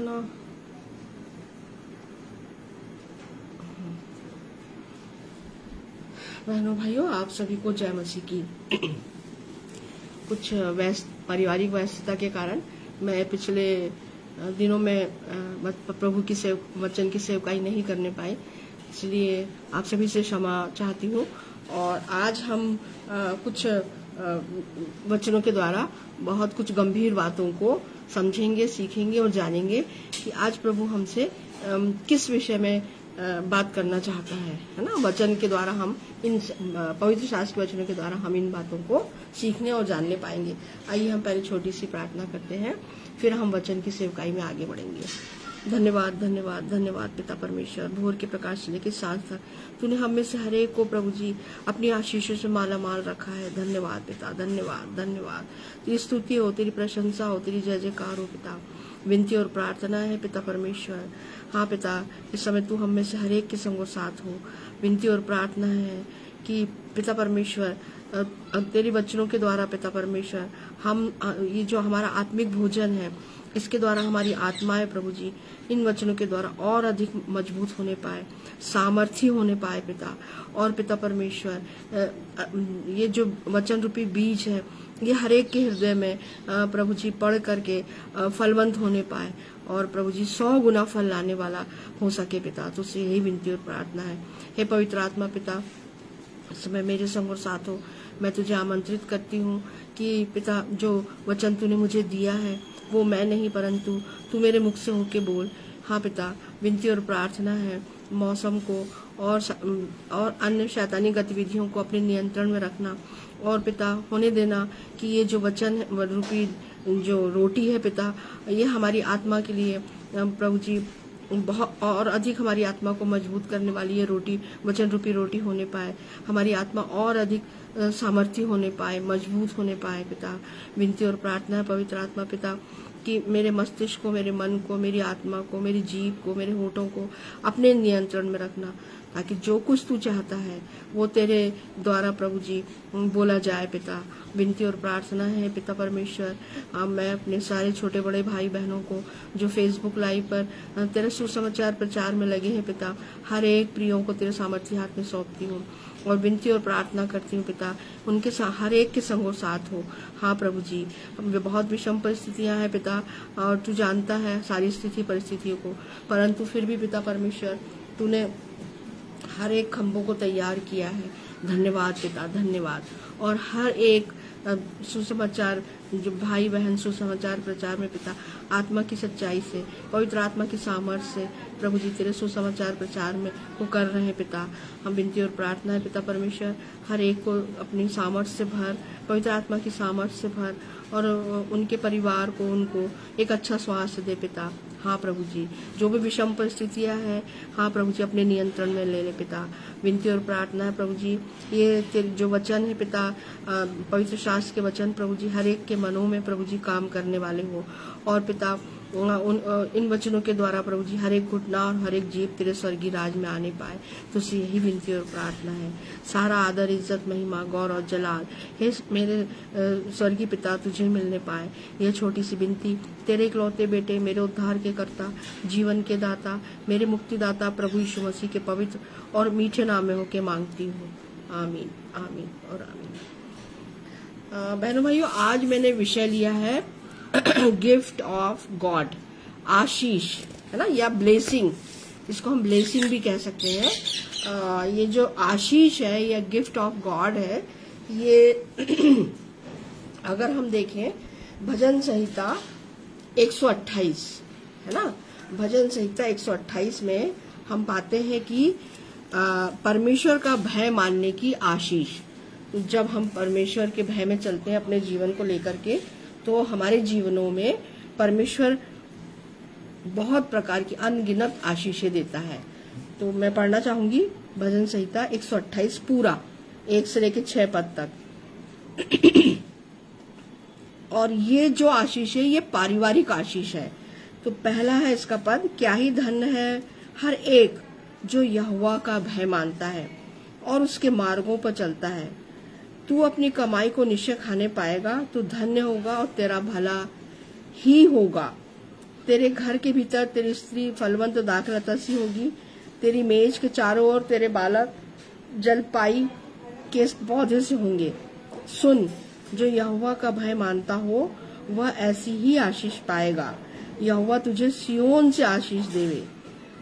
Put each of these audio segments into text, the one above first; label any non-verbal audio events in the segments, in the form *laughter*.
ना बहनों भाइयों आप सभी को जय मसीह की कुछ व्यस्त पारिवारिक व्यस्तता के कारण मैं पिछले दिनों में प्रभु की सेव वचन की सेवकाई नहीं करने पाई इसलिए आप सभी से क्षमा चाहती हूँ और आज हम कुछ वचनों के द्वारा बहुत कुछ गंभीर बातों को समझेंगे, सीखेंगे और जानेंगे कि आज प्रभु हमसे किस विषय में बात करना चाहता है है ना? वचन के द्वारा हम इन पवित्र शास्त्र के वचनों के द्वारा हम इन बातों को सीखने और जानने पाएँगे। आइए हम पहले छोटी सी प्रार्थना करते हैं, फिर हम वचन की सेवकाई में आगे बढ़ेंगे। धन्यवाद धन्यवाद धन्यवाद पिता परमेश्वर। भोर के प्रकाश के साथ साथ तूने हम में से हर एक को प्रभु जी अपनी आशीषों से माला माल रखा है। धन्यवाद पिता, धन्यवाद धन्यवाद। तेरी स्तुति हो, तेरी प्रशंसा हो, तेरी जय जयकार हो पिता। विनती और प्रार्थना है पिता परमेश्वर। हाँ पिता, इस समय तू हम में से हर एक के संग साथ हो। विनती और प्रार्थना है कि पिता परमेश्वर तेरी बच्चों के द्वारा पिता परमेश्वर, हम ये जो हमारा आत्मिक भोजन है इसके द्वारा हमारी आत्माएँ प्रभु जी, इन वचनों के द्वारा और अधिक मज़बूत होने पाए सामर्थ्य होने पाए पिता। और पिता परमेश्वर ये जो वचन रूपी बीज है, ये हरेक के हृदय में प्रभु जी पढ़ करके फलवंत होने पाए और प्रभु जी सौ गुना फल लाने वाला हो सके पिता। तो उससे यही विनती और प्रार्थना है। हे पवित्र आत्मा पिता समय मेरे संग और साथ हो। मैं तुझे आमंत्रित करती हूँ कि पिता, जो वचन तूने मुझे दिया है वो मैं नहीं, परंतु तू मेरे मुख से होके बोल। हाँ पिता, विनती और प्रार्थना है मौसम को और और अन्य शैतानी गतिविधियों को अपने नियंत्रण में रखना। और पिता, होने देना कि ये जो वचन रूपी, जो रोटी है पिता, ये हमारी आत्मा के लिए प्रभु जी, बहुत, और अधिक हमारी आत्मा को मज़बूत करने वाली ये रोटी, वचन रूपी रोटी होने पाए। हमारी आत्मा और अधिक सामर्थ्य होने पाए, मज़बूत होने पाए पिता। विनती और प्रार्थना है, पवित्र आत्मा पिता, कि मेरे मस्तिष्क को, मेरे मन को, मेरी आत्मा को, मेरी जीव को, मेरे होठों को अपने नियंत्रण में रखना, ताकि जो कुछ तू चाहता है, वो तेरे द्वारा प्रभु जी बोला जाए पिता। विनती और प्रार्थना है, पिता परमेश्वर अब मैं अपने सारे छोटे बड़े भाई बहनों को, जो फेसबुक लाइव पर तेरे सुसमाचार प्रचार में लगे हैं पिता, हर एक प्रियो को तेरे सामर्थ्य हाथ में सौंपती हूँ। और विनती और प्रार्थना करती हूँ, पिता, उनके हर एक के संगो साथ हो। हाँ प्रभु जी बहुत विषम परिस्थितियाँ हैं, पिता, और तू जानता है सारी स्थिति, परिस्थितियों को। परंतु फिर भी, पिता परमेश्वर, तूने हर एक खम्भों को तैयार किया है। धन्यवाद, पिता, धन्यवाद। और हर एक सुसमाचार, जो भाई बहन सुसमाचार प्रचार में पिता, आत्मा की सच्चाई से, पवित्र आत्मा की सामर्थ्य से प्रभु जी तेरे सुसमाचार प्रचार में वो कर रहे हैं पिता। हम विनती और प्रार्थना है पिता परमेश्वर, हर एक को अपनी सामर्थ्य से भर, पवित्र आत्मा की सामर्थ्य से भर, और उनके परिवार को, उनको एक अच्छा स्वास्थ्य दे पिता। हाँ प्रभु जी। जो भी विषम परिस्थितियाँ हैं हाँ प्रभु जी, अपने नियंत्रण में ले ले पिता। विनती और प्रार्थना है, प्रभु जी। ये जो वचन है पिता पवित्र शास्त्र के वचन, प्रभु जी, हर एक के मनों में प्रभु जी काम करने वाले हो। और पिता उन इन वचनों के द्वारा प्रभु जी, हर एक घुटना और हर एक जीव तेरे स्वर्गीय राज में आने पाए तो उससे यही विनती और प्रार्थना है। सारा आदर, इज़्ज़त, महिमा, गौर और जलाल, हे मेरे स्वर्गीय पिता, तुझे मिलने पाए। यह छोटी सी विनती, तेरे इकलौते बेटे, मेरे उद्धार के कर्ता, जीवन के दाता, मेरे मुक्तिदाता प्रभु यीशु मसीह के पवित्र और मीठे नाम होके मांगती हूँ। आमीन आमीन और आमीन। बहनों भाइयों, आज मैंने विषय लिया है गिफ्ट ऑफ़ गॉड आशीष, है ना? या ब्लेसिंग इसको हम ब्लेसिंग भी कह सकते हैं। ये जो आशीष है, या गिफ्ट ऑफ़ गॉड है, ये *coughs* अगर हम देखें, भजन संहिता 128 है ना? भजन संहिता 128 में हम पाते हैं कि परमेश्वर का भय मानने की आशीष। जब हम परमेश्वर के भय में चलते हैं, अपने जीवन को लेकर के तो हमारे जीवनों में परमेश्वर बहुत प्रकार की अनगिनत आशीषें देता है। तो मैं पढ़ना चाहूँगी, भजन संहिता 128 पूरा, एक से लेकर छह पद तक। *clears throat* और ये जो आशीष है, ये पारिवारिक आशीष है। तो पहला है इसका पद, क्या ही धन है हर एक जो यहुआ का भय मानता है और उसके मार्गों पर चलता है। तू अपनी कमाई को निश्चय खाने पाएगा, तू धन्य होगा और तेरा भला ही होगा। तेरे घर के भीतर तेरी स्त्री फलवंत दाखलता सी होगी, तेरी मेज के चारों ओर तेरे बालक जलपाई के पौधे से होंगे। सुन, जो यहुआ का भय मानता हो, वह ऐसी ही आशीष पाएगा। यहुआ तुझे सियोन से आशीष देवे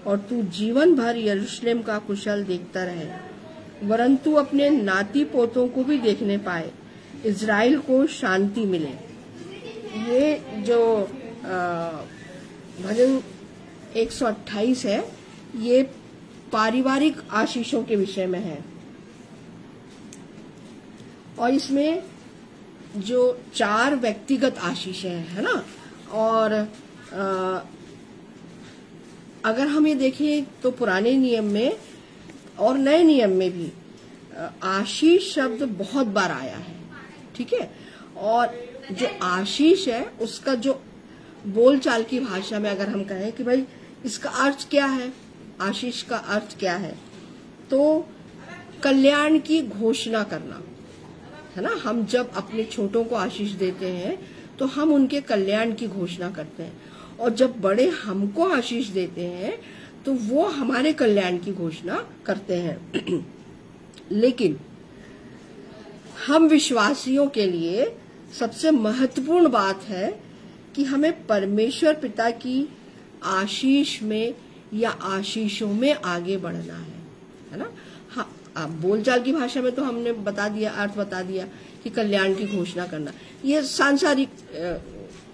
और तू जीवन भर यरूशलेम का कुशल देखता रहे। वरन तू अपने नाती पोतों को भी देखने पाए। इसराइल को शांति मिले। ये जो भजन 128 है ये पारिवारिक आशीषों के विषय में है। और इसमें जो चार व्यक्तिगत आशीष है है ना? और आ, अगर हम ये देखें तो पुराने नियम में और नए नियम में भी आशीष शब्द बहुत बार आया है, ठीक है? और जो आशीष है, उसका जो बोलचाल की भाषा में अगर हम कहें कि भाई, इसका अर्थ क्या है? आशीष का अर्थ क्या है? तो कल्याण की घोषणा करना, है ना? हम जब अपने छोटों को आशीष देते हैं तो हम उनके कल्याण की घोषणा करते हैं। और जब बड़े हमको आशीष देते हैं तो वो हमारे कल्याण की घोषणा करते हैं। लेकिन हम विश्वासियों के लिए सबसे महत्वपूर्ण बात है कि हमें परमेश्वर पिता की आशीष में या आशीषों में आगे बढ़ना है है ना? हाँ बोलचाल की भाषा में तो हमने बता दिया, अर्थ बता दिया कि कल्याण की घोषणा करना। ये सांसारिक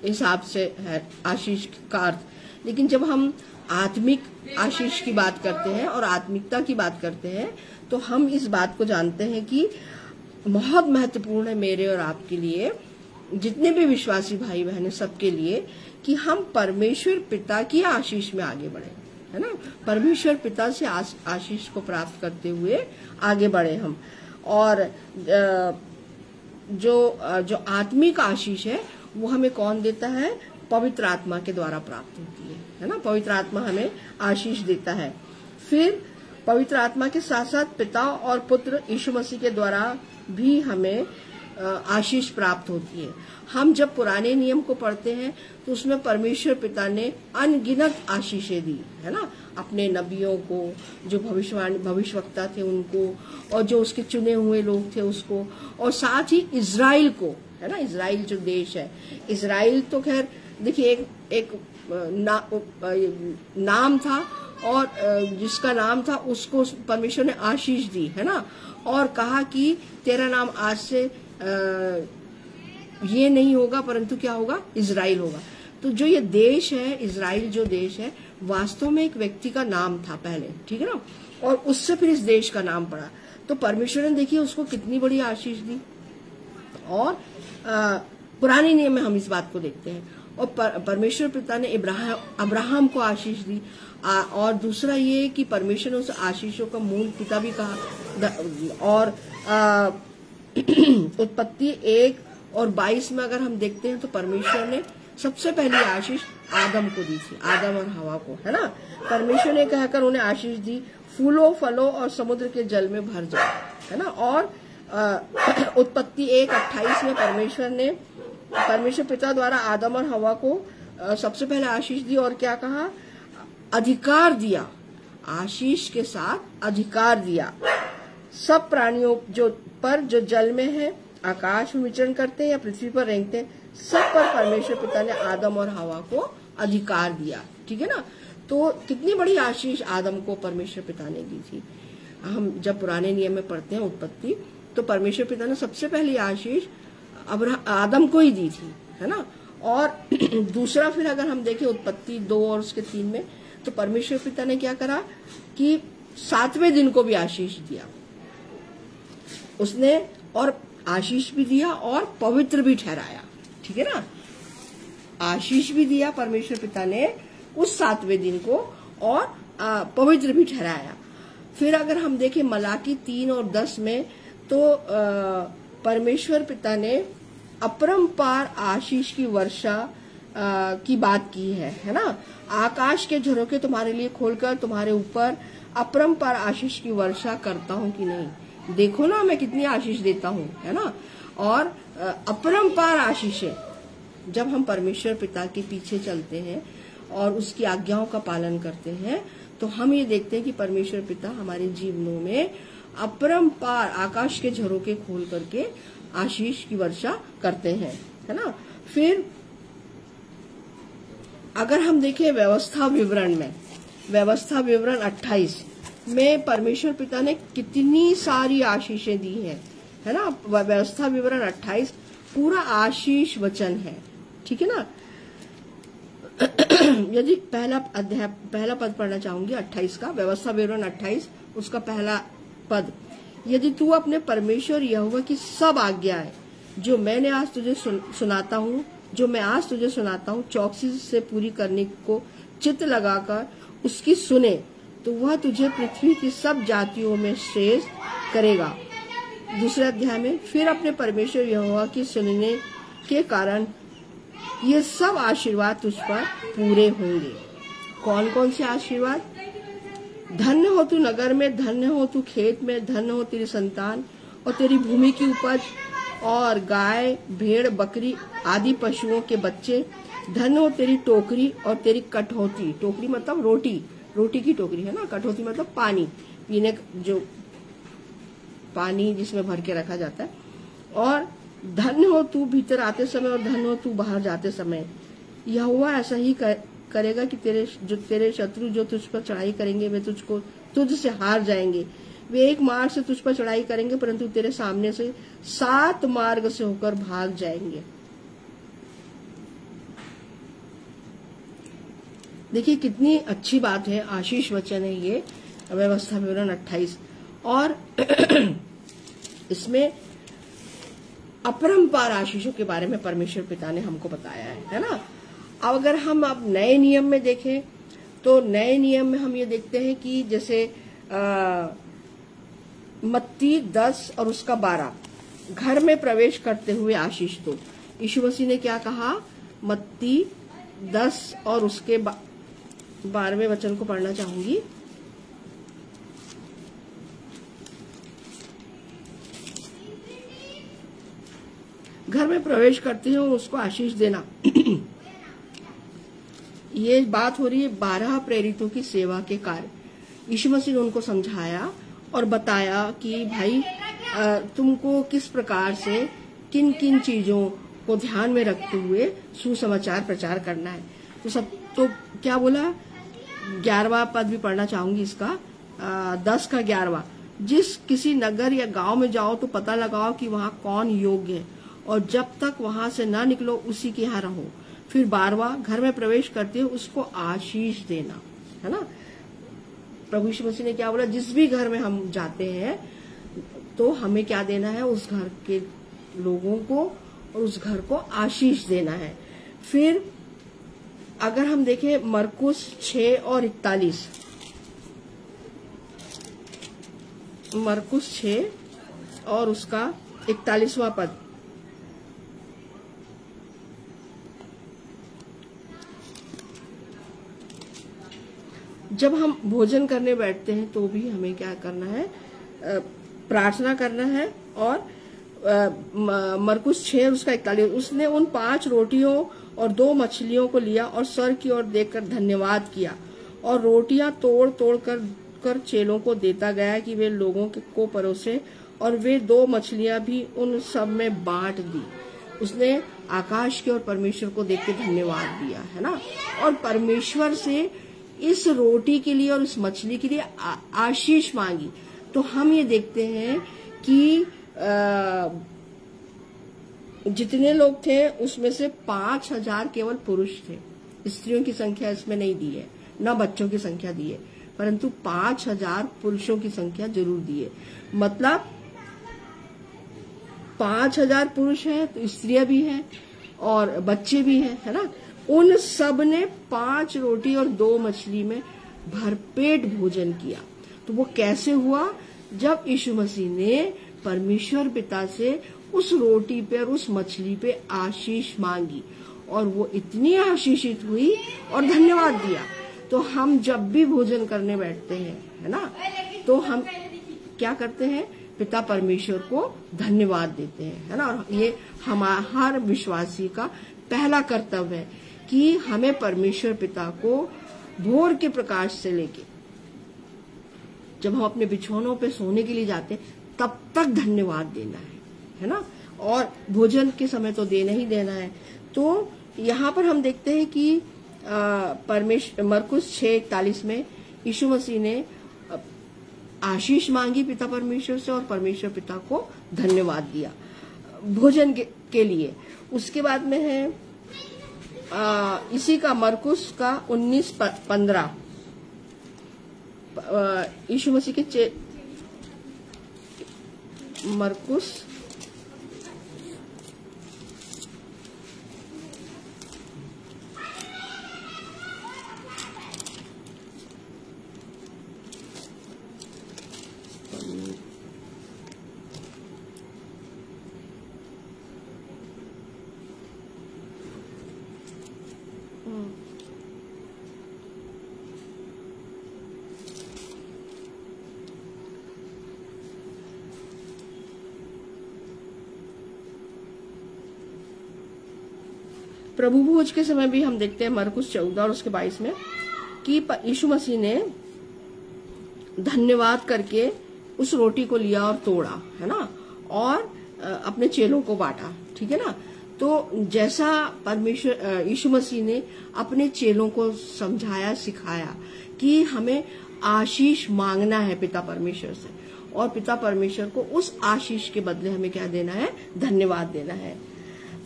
हिसाब से है, आशीष का अर्थ। लेकिन जब हम आत्मिक आशीष की बात करते हैं और आत्मिकता की बात करते हैं तो हम इस बात को जानते हैं कि बहुत महत्वपूर्ण है मेरे और आपके लिए, जितने भी विश्वासी भाई बहन सबके लिए, कि हम परमेश्वर पिता की आशीष में आगे बढ़े, है ना? परमेश्वर पिता से आशीष को प्राप्त करते हुए आगे बढ़े हम। और जो जो आत्मिक आशीष है, वो हमें कौन देता है? पवित्र आत्मा के द्वारा प्राप्त होती है। है ना? पवित्र आत्मा हमें आशीष देता है। फिर पवित्र आत्मा के साथ साथ पिता और पुत्र यीशु मसीह के द्वारा भी हमें आशीष प्राप्त होती है। हम जब पुराने नियम को पढ़ते हैं तो उसमें परमेश्वर पिता ने अनगिनत आशीषें दी, है ना? अपने नबियों को, जो भविष्यवाणी, भविष्यवक्ता थे उनको, और जो उसके चुने हुए लोग थे उसको, और साथ ही इज़राइल को, है ना? इसराइल जो देश है। इसराइल तो खैर, देखिए, एक एक ना, नाम था और जिसका नाम था उसको परमेश्वर ने आशीष दी है ना? और कहा कि तेरा नाम आज से ये नहीं होगा परंतु क्या होगा? इसराइल होगा। तो जो ये देश है इसराइल जो देश है वास्तव में एक व्यक्ति का नाम था पहले ठीक है ना? और उससे फिर इस देश का नाम पड़ा। तो परमेश्वर ने देखिए उसको कितनी बड़ी आशीष दी। और पुराने नियम में हम इस बात को देखते हैं। और पर, परमेश्वर पिता ने इब्राहिम अब्राहम को आशीष दी। आ, और दूसरा ये कि परमेश्वर ने उस आशीषों का मूल पिता भी कहा। और *clears throat* उत्पत्ति एक और बाईस में अगर हम देखते हैं तो परमेश्वर ने सबसे पहली आशीष आदम को दी थी आदम और हवा को है ना? परमेश्वर ने कहकर उन्हें आशीष दी फूलों फलों और समुद्र के जल में भर जाओ है ना? और *clears throat* उत्पत्ति एक अट्ठाईस में परमेश्वर ने परमेश्वर पिता द्वारा आदम और हवा को सबसे पहले आशीष दी और क्या कहा? अधिकार दिया। आशीष के साथ अधिकार दिया। सब प्राणियों जो पर, जो जल में है, आकाश में विचरण करते हैं या पृथ्वी पर रेंगते हैं, सब पर परमेश्वर पिता ने आदम और हवा को अधिकार दिया। ठीक है ना? तो कितनी बड़ी आशीष आदम को परमेश्वर पिता ने दी थी। हम जब पुराने नियम में पढ़ते हैं उत्पत्ति तो परमेश्वर पिता ने सबसे पहली आशीष आदम को ही दी थी, है ना? और *clears throat* दूसरा फिर अगर हम देखें उत्पत्ति दो और उसके तीन में तो परमेश्वर पिता ने क्या करा कि सातवें दिन को भी आशीष दिया। उसने और आशीष भी दिया और पवित्र भी ठहराया, ठीक है ना? आशीष भी दिया परमेश्वर पिता ने उस सातवें दिन को और पवित्र भी ठहराया। फिर अगर हम देखें मलाकी तीन और दस में तो परमेश्वर पिता ने अपरम्पार आशीष की वर्षा आ, की बात की है है ना? आकाश के झरोके तुम्हारे लिए खोलकर तुम्हारे ऊपर अपरम्पार आशीष की वर्षा करता हूँ कि नहीं? देखो ना मैं कितनी आशीष देता हूँ है ना? और अपरम्पार आशीष है। जब हम परमेश्वर पिता के पीछे चलते हैं और उसकी आज्ञाओं का पालन करते हैं तो हम ये देखते हैं कि परमेश्वर पिता हमारे जीवनों में अपरंपार आकाश के झरोके खोल करके आशीष की वर्षा करते हैं, है ना? फिर अगर हम देखें व्यवस्था विवरण में, व्यवस्था विवरण 28 में परमेश्वर पिता ने कितनी सारी आशीषें दी हैं, है ना? व्यवस्था विवरण 28 पूरा आशीष वचन है, ठीक है ना? *clears throat* यदि पहला अध्याय, पहला पद पढ़ना चाहूँगी 28 का, व्यवस्था विवरण 28 उसका पहला पद यदि तू अपने परमेश्वर यहोवा की सब आज्ञाएँ जो मैंने आज तुझे सुन, सुनाता हूँ जो मैं आज तुझे सुनाता हूँ चौकसी से पूरी करने को चित्त लगाकर उसकी सुने तो वह तुझे पृथ्वी की सब जातियों में श्रेष्ठ करेगा। दूसरे अध्याय में फिर अपने परमेश्वर यहोवा की सुनने के कारण ये सब आशीर्वाद तुझ पर पूरे होंगे। कौन कौन से आशीर्वाद? धन्य हो तू नगर में धन्य हो तू खेत में धन्य हो तेरी संतान और तेरी भूमि की उपज और गाय भेड़ बकरी आदि पशुओं के बच्चे धन्य हो तेरी टोकरी और तेरी कटौती। टोकरी मतलब रोटी रोटी की टोकरी है ना? कटौती मतलब पानी पीने जो पानी जिसमें भर के रखा जाता है। और धन्य हो तू भीतर आते समय और धन्य हो तू बाहर जाते समय। यह हुआ ऐसा ही कर, करेगा कि तेरे, जो तेरे शत्रु जो तुझ पर चढ़ाई करेंगे, वे तुझको, तुझ से हार जाएँगे। वे एक मार्ग से तुझ पर चढ़ाई करेंगे, परंतु तेरे सामने से सात मार्ग से होकर भाग जाएँगे। देखिए, कितनी अच्छी बात है, आशीष वचन है ये व्यवस्था विवरण 28 और *clears throat* इसमें अपरंपार आशीषों के बारे में परमेश्वर पिता ने हमको बताया है है ना? अब अगर हम अब नए नियम में देखें तो नए नियम में हम ये देखते हैं कि जैसे मत्ती, दस और उसका बारह, घर में प्रवेश करते हुए आशीष दो। यीशु मसीह ने क्या कहा? मत्ती, दस और उसके बारहवें वचन को पढ़ना चाहूँगी। घर में प्रवेश करते हैं और उसको आशीष देना। *clears throat* ये बात हो रही है बारह प्रेरितों की सेवा के कार्य। यीशु मसीह ने उनको समझाया और बताया कि भाई तुमको किस प्रकार से किन किन चीज़ों को ध्यान में रखते हुए सुसमाचार प्रचार करना है। तो सब तो क्या बोला? ग्यारहवा पद भी पढ़ना चाहूँगी इसका। आ, दस का ग्यारहवा। जिस किसी नगर या गाँव में जाओ तो पता लगाओ कि वहाँ कौन योग्य है और जब तक वहाँ से ना निकलो उसी के यहाँ रहो। फिर बारवा घर में प्रवेश करते हो, उसको आशीष देना, है ना? प्रभु यीशु मसीह ने क्या बोला? जिस भी घर में हम जाते हैं तो हमें क्या देना है? उस घर के लोगों को और उस घर को आशीष देना है। फिर अगर हम देखें मरकुस छ और इकतालीस। मरकुस छ और उसका इकतालीसवां पद। जब हम भोजन करने बैठते हैं तो भी हमें क्या करना है? प्रार्थना करना है और मरकुश छह उसका इकतालीस। उसने उन पाँच रोटियों और दो मछलियों को लिया और सर की ओर देखकर धन्यवाद किया और रोटियाँ तोड़ तोड़ कर कर चेलों को देता गया कि वे लोगों के, को परोसे और वे दो मछलियाँ भी उन सब में बांट दी। उसने आकाश के और परमेश्वर को देख के धन्यवाद दिया, है ना? और परमेश्वर से इस रोटी के लिए और इस मछली के लिए आशीष मांगी। तो हम ये देखते हैं कि जितने लोग थे, उसमें से पाँच हज़ार केवल पुरुष थे। स्त्रियों की संख्या इसमें नहीं दी है, न बच्चों की संख्या दी है, परंतु पाँच हज़ार पुरुषों की संख्या ज़रूर दी है। मतलब पाँच हज़ार पुरुष हैं तो स्त्रियाँ भी हैं और बच्चे भी हैं, है ना? उन सबने पाँच रोटी और दो मछली में भरपेट भोजन किया। तो वो कैसे हुआ? जब यीशु मसीह ने परमेश्वर पिता से उस रोटी पे और उस मछली पे आशीष मांगी और वो इतनी आशीषित हुई और धन्यवाद दिया। तो हम जब भी भोजन करने बैठते हैं, है ना? तो हम क्या करते हैं? पिता परमेश्वर को धन्यवाद देते हैं, है ना? और ये हमारा हर विश्वासी का पहला कर्तव्य है। कि हमें परमेश्वर पिता को भोर के प्रकाश से लेके जब हम अपने बिछौनों पे सोने के लिए जाते तब तक धन्यवाद देना है है ना? और भोजन के समय तो देना ही देना है। तो यहाँ पर हम देखते हैं कि परमेश्वर मरकुस छह इकतालीस में यीशु मसीह ने आशीष मांगी पिता परमेश्वर से और परमेश्वर पिता को धन्यवाद दिया भोजन के, के लिए। उसके बाद में है आ, इसी का मरकुस का उन्नीस पंद्रह। यीशु मसीह के चे मरकुस प्रभु भोज के समय भी हम देखते हैं मरकुश चौदह और उसके बाईस में कि यीशु मसीह ने धन्यवाद करके उस रोटी को लिया और तोड़ा, है ना? और अपने चेलों को बांटा, ठीक है ना? तो जैसा परमेश्वर यीशु मसीह ने अपने चेलों को समझाया, सिखाया कि हमें आशीष मांगना है पिता परमेश्वर से, और पिता परमेश्वर को उस आशीष के बदले हमें क्या देना है? धन्यवाद देना है।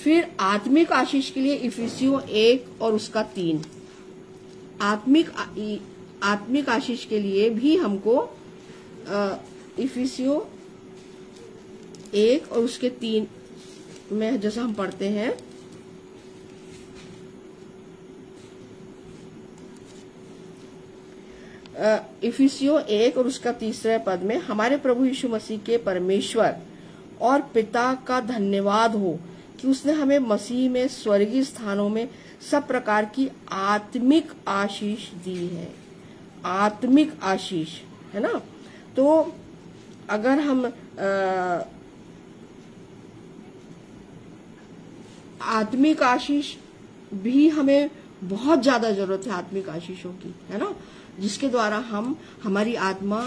फिर आत्मिक आशीष के लिए इफिसियो एक और उसका तीन। आत्मिक आत्मिक आशीष के लिए भी हमको इफिसियो एक और उसके तीन, में जैसा हम पढ़ते हैं। इफिसियो एक और उसका तीसरे पद में, हमारे प्रभु यीशु मसीह के परमेश्वर और पिता का धन्यवाद हो। कि उसने हमें मसीह में स्वर्गीय स्थानों में सब प्रकार की आत्मिक आशीष दी है। आत्मिक आशीष है ना? तो अगर हम आ, आत्मिक आशीष भी हमें बहुत ज़्यादा ज़रूरत है आत्मिक आशीषों की है ना? जिसके द्वारा हम हमारी आत्मा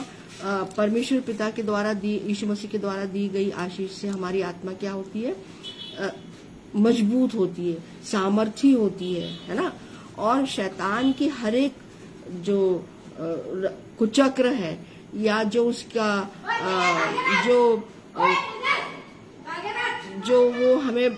परमेश्वर पिता के द्वारा दी यीशु मसीह के द्वारा दी गई आशीष से हमारी आत्मा क्या होती है? मज़बूत होती है सामर्थ्य होती है है ना? और शैतान की हर एक जो कुचक्र है, या जो उसका जो जो वो हमें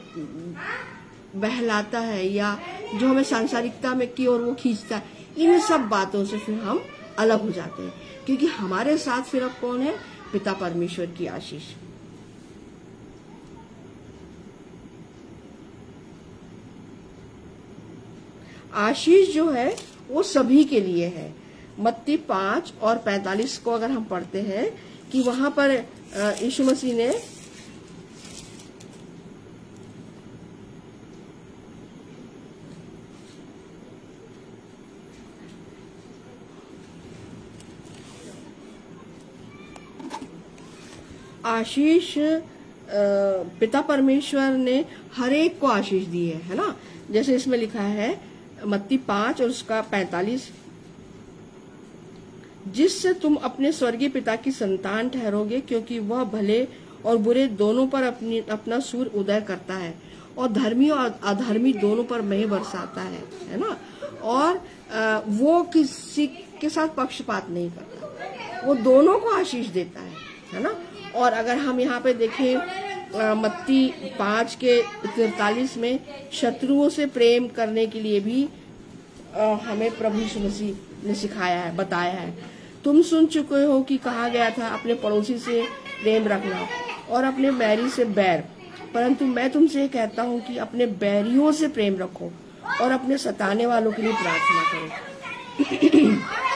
बहलाता है, या जो हमें सांसारिकता में की और वो खींचता है, इन सब बातों से फिर हम अलग हो जाते हैं। क्योंकि हमारे साथ फिर अब कौन है? पिता परमेश्वर की आशीष। आशीष जो है, वो सभी के लिए है। मत्ती पाँच और पैतालीस को अगर हम पढ़ते हैं कि वहाँ पर यीशु मसीह ने आशीष पिता परमेश्वर ने हर एक को आशीष दी है है ना? जैसे इसमें लिखा है मत्ती पाँच और उसका पैतालीस। जिससे तुम अपने स्वर्गीय पिता की संतान ठहरोगे क्योंकि वह भले और बुरे दोनों पर अपनी अपना सूर उदय करता है और धर्मी और अधर्मी दोनों पर मह बरसाता है है ना? और आ, वो किसी के साथ पक्षपात नहीं करता। वो दोनों को आशीष देता है है ना? और अगर हम यहाँ पे देखें मत्ती पाँच के तिरतालीस में शत्रुओं से प्रेम करने के लिए भी हमें प्रभु मसीह ने सिखाया है, बताया है। तुम सुन चुके हो कि कहा गया था, अपने पड़ोसी से प्रेम रखना और अपने बैरी से बैर। परंतु मैं तुमसे कहता हूँ कि अपने बैरियों से प्रेम रखो और अपने सताने वालों के लिए प्रार्थना करो।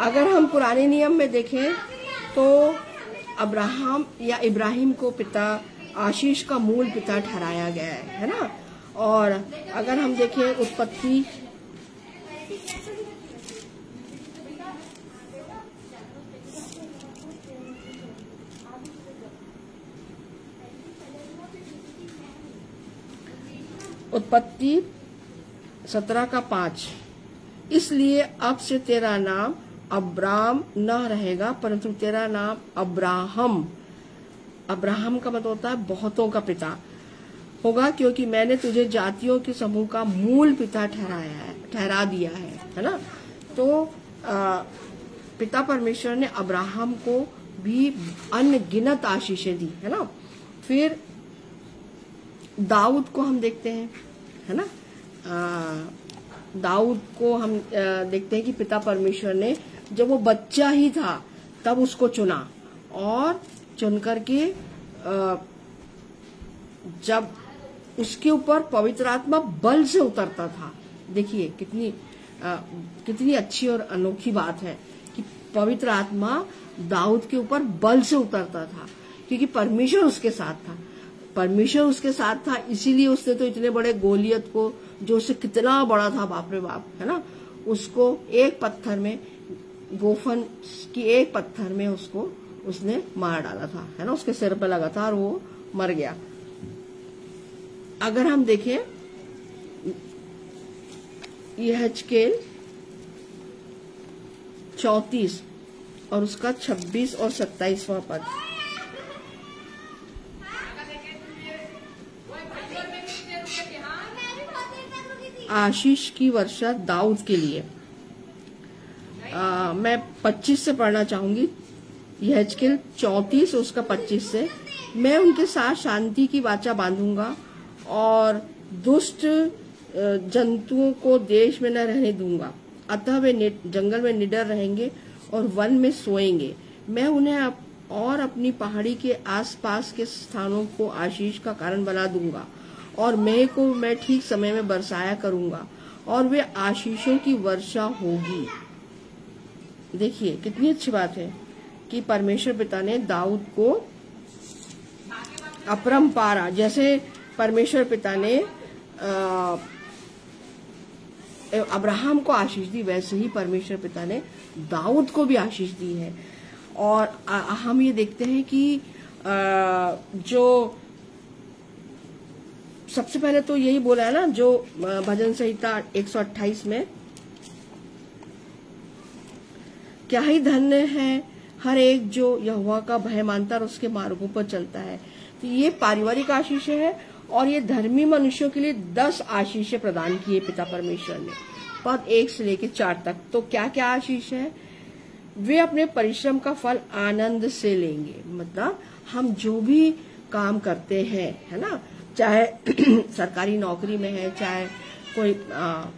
अगर हम पुराने नियम में देखें तो अब्राहम या इब्राहिम को पिता, आशीष का मूल पिता ठहराया गया है है ना? और अगर हम देखें उत्पत्ति उत्पत्ति सत्रह का पाँच। इसलिए अब से तेरा नाम अब्राम न रहेगा परंतु तेरा नाम अब्राहम। अब्राहम का मतलब होता है बहुतों का पिता। होगा क्योंकि मैंने तुझे जातियों के समूह का मूल पिता ठहराया है ठहरा दिया है है ना? तो आ, पिता परमेश्वर ने अब्राहम को भी अनगिनत आशीषें दी है ना? फिर दाऊद को हम देखते हैं है ना? दाऊद को हम आ, देखते हैं कि पिता परमेश्वर ने जब वो बच्चा ही था तब उसको चुना। और चुन करके जब उसके ऊपर पवित्र आत्मा बल से उतरता था। देखिए कितनी आ, कितनी अच्छी और अनोखी बात है कि पवित्र आत्मा दाऊद के ऊपर बल से उतरता था क्योंकि परमेश्वर उसके साथ था। परमेश्वर उसके साथ था इसीलिए उसने तो इतने बड़े गोलियत को जो उसे कितना बड़ा था बाप रे बाप है ना? उसको एक पत्थर में गोफन की एक पत्थर में उसको, उसने मार डाला था। है ना? उसके सिर पर लगा था और वो मर गया। अगर हम देखें, यह स्केल चौतीस और उसका छब्बीस और सत्ताईसवां पद। आशीष की वर्षा दाऊद के लिए। आ, मैं 25 से पढ़ना चाहूँगी। यह स्किल चौतीस उसका 25 से। मैं उनके साथ शांति की वाचा बांधूँगा और दुष्ट जंतुओं को देश में न रहने दूँगा। अतः वे जंगल में निडर रहेंगे और वन में सोएँगे। मैं उन्हें अप, और अपनी पहाड़ी के आसपास के स्थानों को आशीष का कारण बना दूँगा और मैं को मैं ठीक समय में बरसाया करूँगा और वे आशीषों की वर्षा होगी। देखिए, कितनी अच्छी बात है कि परमेश्वर पिता ने दाऊद को अपरम्पारा जैसे परमेश्वर पिता ने अब्राहम को आशीष दी, वैसे ही परमेश्वर पिता ने दाऊद को भी आशीष दी है। और हम ये देखते हैं कि जो सबसे पहले तो यही बोला है ना, जो भजन संहिता 128 में क्या ही धन्य है हर एक जो यहुआ का भय मानता और उसके मार्गों पर चलता है। तो ये पारिवारिक आशीष है और ये धर्मी मनुष्यों के लिए दस आशीष प्रदान किए पिता परमेश्वर ने। पद एक से लेकर चार तक। तो क्या क्या आशीष है? वे अपने परिश्रम का फल आनंद से लेंगे। मतलब हम जो भी काम करते हैं, है ना? चाहे *clears throat* सरकारी नौकरी में है, चाहे कोई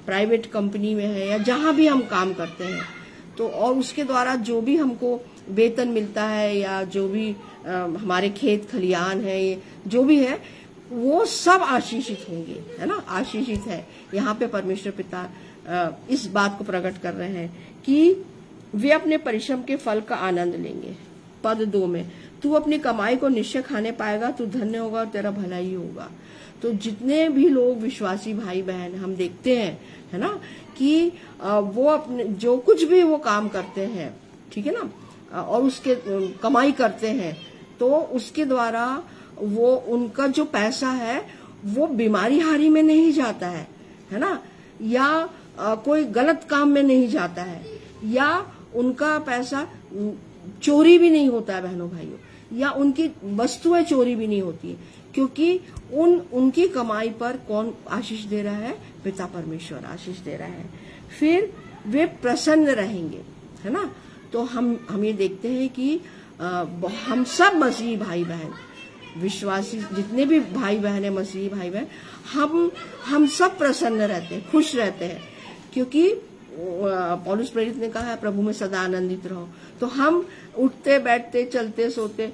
प्राइवेट कंपनी में है, या जहाँ भी हम काम करते हैं तो और उसके द्वारा जो भी हमको वेतन मिलता है या जो भी आ, हमारे खेत खलियान है जो भी है वो सब आशीषित होंगे है ना? आशीषित है। यहाँ पे परमेश्वर पिता आ, इस बात को प्रकट कर रहे हैं कि वे अपने परिश्रम के फल का आनंद लेंगे पद दो में। तू अपनी कमाई को निश्चय खाने पाएगा तू धन्य होगा और तेरा भला ही होगा। तो जितने भी लोग विश्वासी भाई बहन हम देखते हैं है ना? कि वो अपने, जो कुछ भी वो काम करते हैं, ठीक है ना और उसके कमाई करते हैं तो उसके द्वारा वो, उनका जो पैसा है, वो बीमारी हारी में नहीं जाता है है ना, या कोई गलत काम में नहीं जाता है, या उनका पैसा चोरी भी नहीं होता है, बहनों भाइयों, या उनकी वस्तुएँ चोरी भी नहीं होती, क्योंकि उन, उनकी कमाई पर कौन आशीष दे रहा है? पिता परमेश्वर आशीष दे रहा है। फिर वे प्रसन्न रहेंगे है ना? तो हम हम ये देखते हैं कि आ, हम सब मसीही भाई बहन विश्वासी जितने भी भाई बहन है मसीही भाई बहन हम हम सब प्रसन्न रहते हैं खुश रहते हैं। क्योंकि पौलुस प्रेरित ने कहा है प्रभु में सदा आनंदित रहो। तो हम उठते बैठते चलते सोते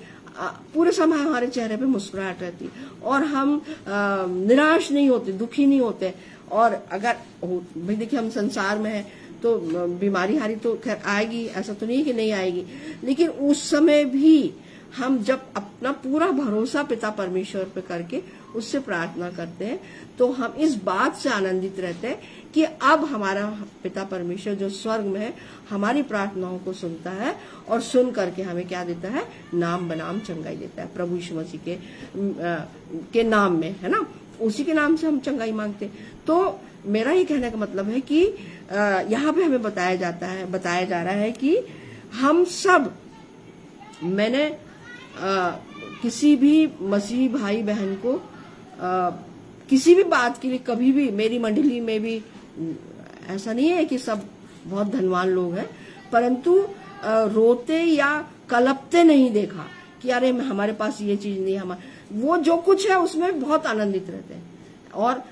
पूरे समय हमारे चेहरे पे मुस्कुराहट रहती। और हम निराश नहीं होते दुखी नहीं होते। और अगर भाई देखिए हम संसार में है तो बीमारी हारी तो खैर आएगी, ऐसा तो नहीं कि नहीं आएगी। लेकिन उस समय भी हम जब अपना पूरा भरोसा पिता परमेश्वर पे करके उससे प्रार्थना करते हैं तो हम इस बात से आनंदित रहते हैं कि अब हमारा पिता परमेश्वर जो स्वर्ग में है, हमारी प्रार्थनाओं को सुनता है और सुन करके हमें क्या देता है? नाम बनाम चंगाई देता है, प्रभु यीशु मसीह के के नाम में, है ना? उसी के नाम से हम चंगाई मांगते तो मेरा ये कहने का मतलब है कि यहाँ पे हमें बताया जाता है बताया जा रहा है कि हम सब मैंने आ, किसी भी मसीही भाई बहन को आ, किसी भी बात के लिए कभी भी मेरी मंडली में भी ऐसा नहीं है कि सब बहुत धनवान लोग हैं परंतु आ, रोते या कलपते नहीं देखा कि अरे हमारे पास ये चीज़ नहीं हमारे वो जो कुछ है उसमें बहुत आनंदित रहते हैं। और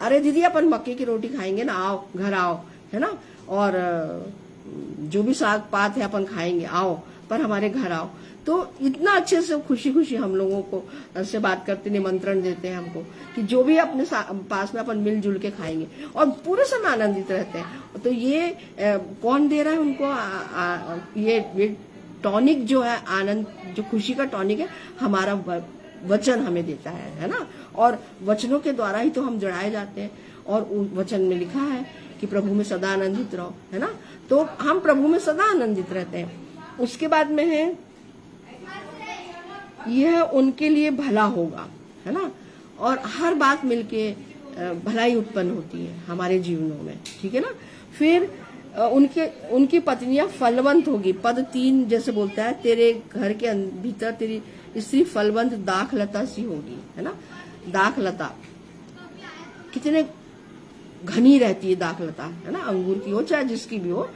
अरे दीदी अपन मक्के की रोटी खाएँगे ना आओ घर आओ है ना? और जो भी साग पात है अपन खाएँगे आओ पर हमारे घर आओ। तो इतना अच्छे से खुशी खुशी हम लोगों को से बात करते निमंत्रण देते हैं हमको कि जो भी अपने पास में अपन मिलजुल के खाएँगे। और पूरे समय आनंदित रहते हैं। तो ये कौन दे रहा है उनको? आ, आ, ये ये टॉनिक जो है, आनंद, जो खुशी का टॉनिक है, हमारा वचन हमें देता है है ना? और वचनों के द्वारा ही तो हम जड़ाए जाते हैं। और वचन में लिखा है कि प्रभु में सदा आनंदित रहो, है ना? तो हम प्रभु में सदा आनंदित रहते हैं। उसके बाद में है, यह उनके लिए भला होगा, है ना? और हर बात मिलके भलाई उत्पन्न होती है हमारे जीवनों में, ठीक है ना? फिर उनके उनकी पत्नियाँ फलवंत होगी। पद तीन जैसे बोलता है तेरे घर के भीतर तेरी स्त्री फलवंत दाखलता सी होगी है ना? दाखलता। कितने घनी रहती है दाखलता है ना? अंगूर की हो चाहे जिसकी भी हो।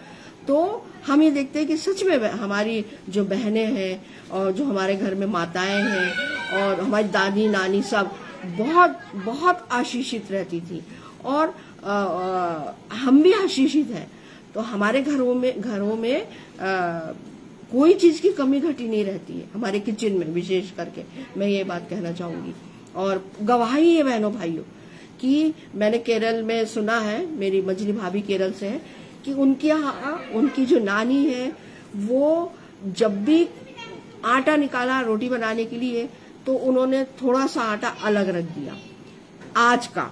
तो हम ये देखते हैं कि सच में हमारी जो बहनें हैं और जो हमारे घर में माताएँ हैं और हमारी दादी नानी सब बहुत बहुत आशीषित रहती थी। और आ, आ, हम भी आशीषित हैं। तो हमारे घरों में घरों में आ, कोई चीज़ की कमी घटी नहीं रहती है हमारे किचन में विशेष करके मैं ये बात कहना चाहूँगी। और गवाही है बहनों भाइयों कि मैंने केरल में सुना है मेरी मछली भाभी केरल से है कि उनके यहाँ उनकी जो नानी है वो जब भी आटा निकाला रोटी बनाने के लिए तो उन्होंने थोड़ा सा आटा अलग रख दिया। आज का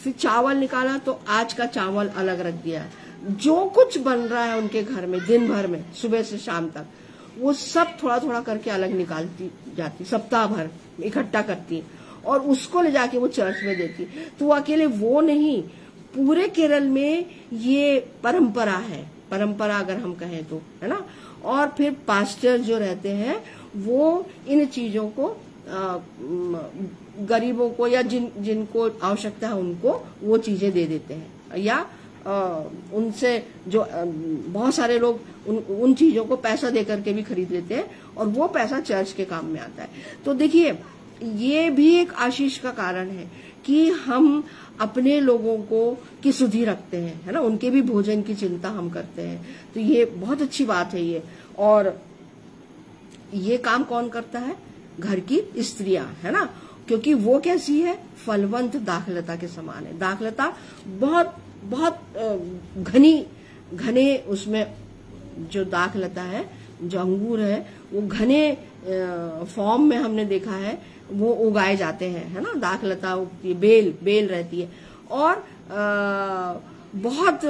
फिर चावल निकाला तो आज का चावल अलग रख दिया। जो कुछ बन रहा है उनके घर में दिन भर में सुबह से शाम तक वो सब थोड़ा थोड़ा करके अलग निकालती जाती सप्ताह भर इकट्ठा करती। और उसको ले जाके वो चर्च में देती। तो वो अकेले वो नहीं पूरे केरल में ये परंपरा है। परंपरा अगर हम कहें तो है ना? और फिर पास्टर जो रहते हैं वो इन चीज़ों को आ, गरीबों को या जिन जिनको आवश्यकता है उनको वो चीज़ें दे देते हैं। या उनसे जो बहुत सारे लोग उन उन चीज़ों को पैसा देकर के भी खरीद लेते हैं और वो पैसा चर्च के काम में आता है। तो देखिए, ये भी एक आशीष का कारण है कि हम अपने लोगों को की सुधि रखते हैं, है ना? उनके भी भोजन की चिंता हम करते हैं। तो ये बहुत अच्छी बात है ये। और ये काम कौन करता है? घर की स्त्रियाँ, है ना? क्योंकि वो कैसी है? फलवंत दाखलता के समान है। दाखलता बहुत बहुत घनी घने उसमें जो दाख लता है जो अंगूर है वो घने फॉर्म में हमने देखा है वो उगाए जाते हैं है ना? दाख लता उगती है बेल बेल रहती है। और आ, बहुत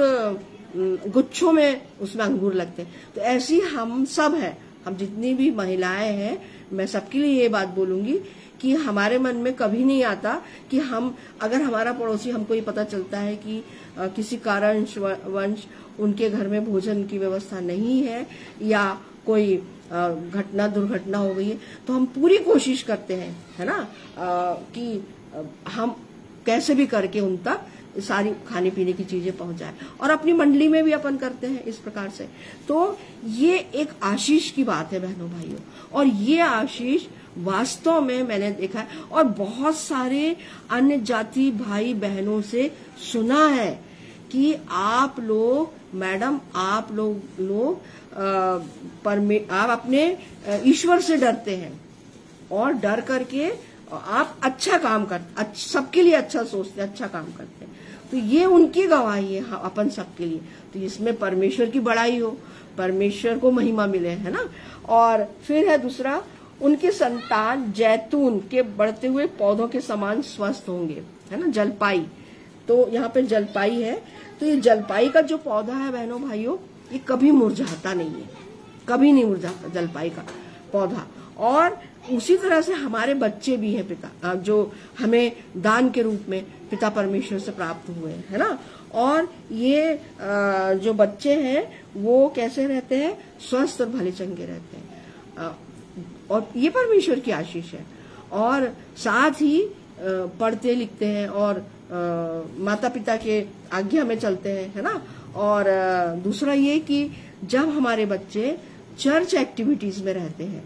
गुच्छों में उसमें अंगूर लगते हैं। तो ऐसी हम सब है। हम जितनी भी महिलाएँ हैं मैं सबके लिए ये बात बोलूँगी कि हमारे मन में कभी नहीं आता कि हम अगर हमारा पड़ोसी हमको ये पता चलता है कि आ, किसी कारण वंश उनके घर में भोजन की व्यवस्था नहीं है या कोई घटना दुर्घटना हो गई है तो हम पूरी कोशिश करते हैं है ना आ, कि हम कैसे भी करके उन तक सारी खाने पीने की चीज़ें पहुँचाए। और अपनी मंडली में भी अपन करते हैं इस प्रकार से। तो ये एक आशीष की बात है बहनों भाइयों। और ये आशीष वास्तव में मैंने देखा है और बहुत सारे अन्य जाति भाई बहनों से सुना है कि आप लोग मैडम आप लोग लोग आप अपने ईश्वर से डरते हैं और डर करके आप अच्छा काम करते सबके लिए अच्छा सोचते अच्छा काम करते हैं। तो ये उनकी गवाही है हाँ, अपन सबके लिए। तो इसमें परमेश्वर की बड़ाई हो परमेश्वर को महिमा मिले है ना? और फिर है दूसरा उनके संतान जैतून के बढ़ते हुए पौधों के समान स्वस्थ होंगे, है ना? जलपाई। तो यहाँ पे जलपाई है। तो ये जलपाई का जो पौधा है बहनों भाइयों, ये कभी मुरझाता नहीं है। कभी नहीं मुरझाता जलपाई का पौधा। और उसी तरह से हमारे बच्चे भी हैं पिता जो हमें दान के रूप में पिता परमेश्वर से प्राप्त हुए हैं ना? और ये जो बच्चे हैं, वो कैसे रहते हैं? स्वस्थ और भले चंगे रहते हैं। और ये परमेश्वर की आशीष है। और साथ ही पढ़ते लिखते हैं और माता पिता के आज्ञा में चलते हैं, है ना? और दूसरा ये कि जब हमारे बच्चे चर्च एक्टिविटीज़ में रहते हैं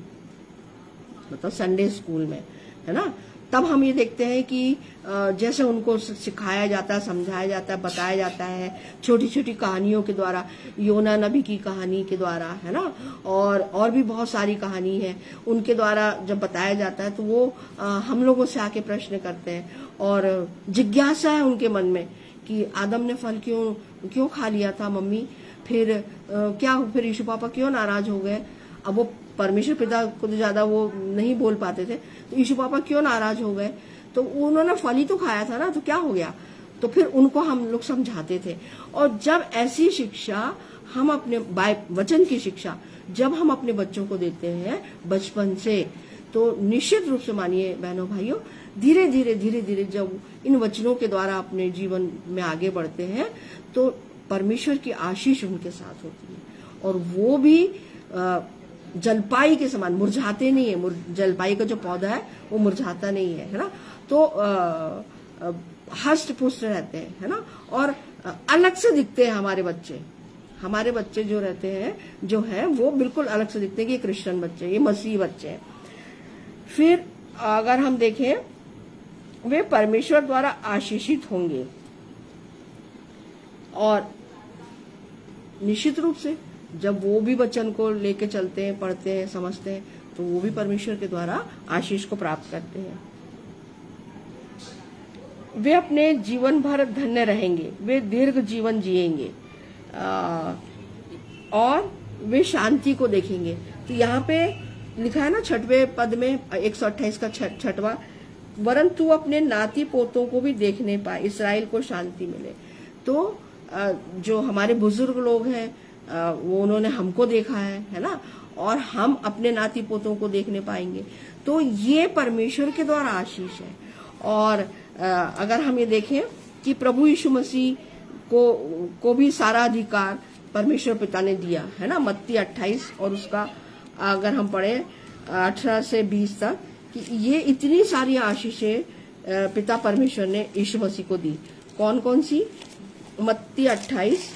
मतलब संडे स्कूल में, है ना? तब हम ये देखते हैं कि जैसे उनको सिखाया जाता है, समझाया जाता है, बताया जाता है छोटी छोटी कहानियों के द्वारा, योना नबी की कहानी के द्वारा, है ना? और और भी बहुत सारी कहानी है। उनके द्वारा जब बताया जाता है तो वो हम लोगों से आके प्रश्न करते हैं। और जिज्ञासा है उनके मन में कि आदम ने फल क्यों क्यों खा लिया था, मम्मी? फिर क्या फिर यीशु पापा क्यों नाराज़ हो गए? अब वो परमेश्वर पिता को तो ज़्यादा वो नहीं बोल पाते थे। तो यीशु पापा क्यों नाराज़ हो गए? तो उन्होंने फल ही तो खाया था ना तो क्या हो गया? तो फिर उनको हम लोग समझाते थे। और जब ऐसी शिक्षा हम अपने बाय वचन की शिक्षा जब हम अपने बच्चों को देते हैं बचपन से तो निश्चित रूप से मानिए बहनों भाइयों, धीरे धीरे धीरे धीरे जब इन वचनों के द्वारा अपने जीवन में आगे बढ़ते हैं तो परमेश्वर की आशीष उनके साथ होती है। और वो भी जलपाई के समान मुरझाते नहीं है। जलपाई का जो पौधा है, वो मुरझाता नहीं है है ना? तो हष्ट पुष्ट रहते हैं, है ना? और अलग से दिखते हैं हमारे बच्चे। हमारे बच्चे जो रहते हैं, जो है, वो बिल्कुल अलग से दिखते हैं कि ये क्रिश्चियन बच्चे ये मसीह बच्चे हैं। फिर, अगर हम देखें, वे परमेश्वर द्वारा आशीषित होंगे। और, निश्चित रूप से, जब वो भी वचन को लेके चलते हैं, पढ़ते हैं, समझते हैं तो वो भी परमेश्वर के द्वारा आशीष को प्राप्त करते हैं। वे अपने जीवन भर धन्य रहेंगे, वे दीर्घ जीवन जिएँगे और वे शांति को देखेंगे। तो यहाँ पे लिखा है ना, छठवे पद में, एक सौ अट्ठाईस का छठवा, वरन तू अपने नाती पोतों को भी देखने पाए, इसराइल को शांति मिले। तो जो हमारे बुज़ुर्ग लोग हैं वो उन्होंने हमको देखा है है ना? और हम अपने नाती पोतों को देखने पाएँगे। तो ये परमेश्वर के द्वारा आशीष है। और अगर हम ये देखें कि प्रभु यीशु मसीह को को भी सारा अधिकार परमेश्वर पिता ने दिया, है ना? मत्ती अट्ठाईस और उसका, अगर हम पढ़े, अठारह से बीस तक, कि ये इतनी सारी आशीषें पिता परमेश्वर ने यीशु मसीह को दी। कौन कौन सी? मत्ती अट्ठाईस,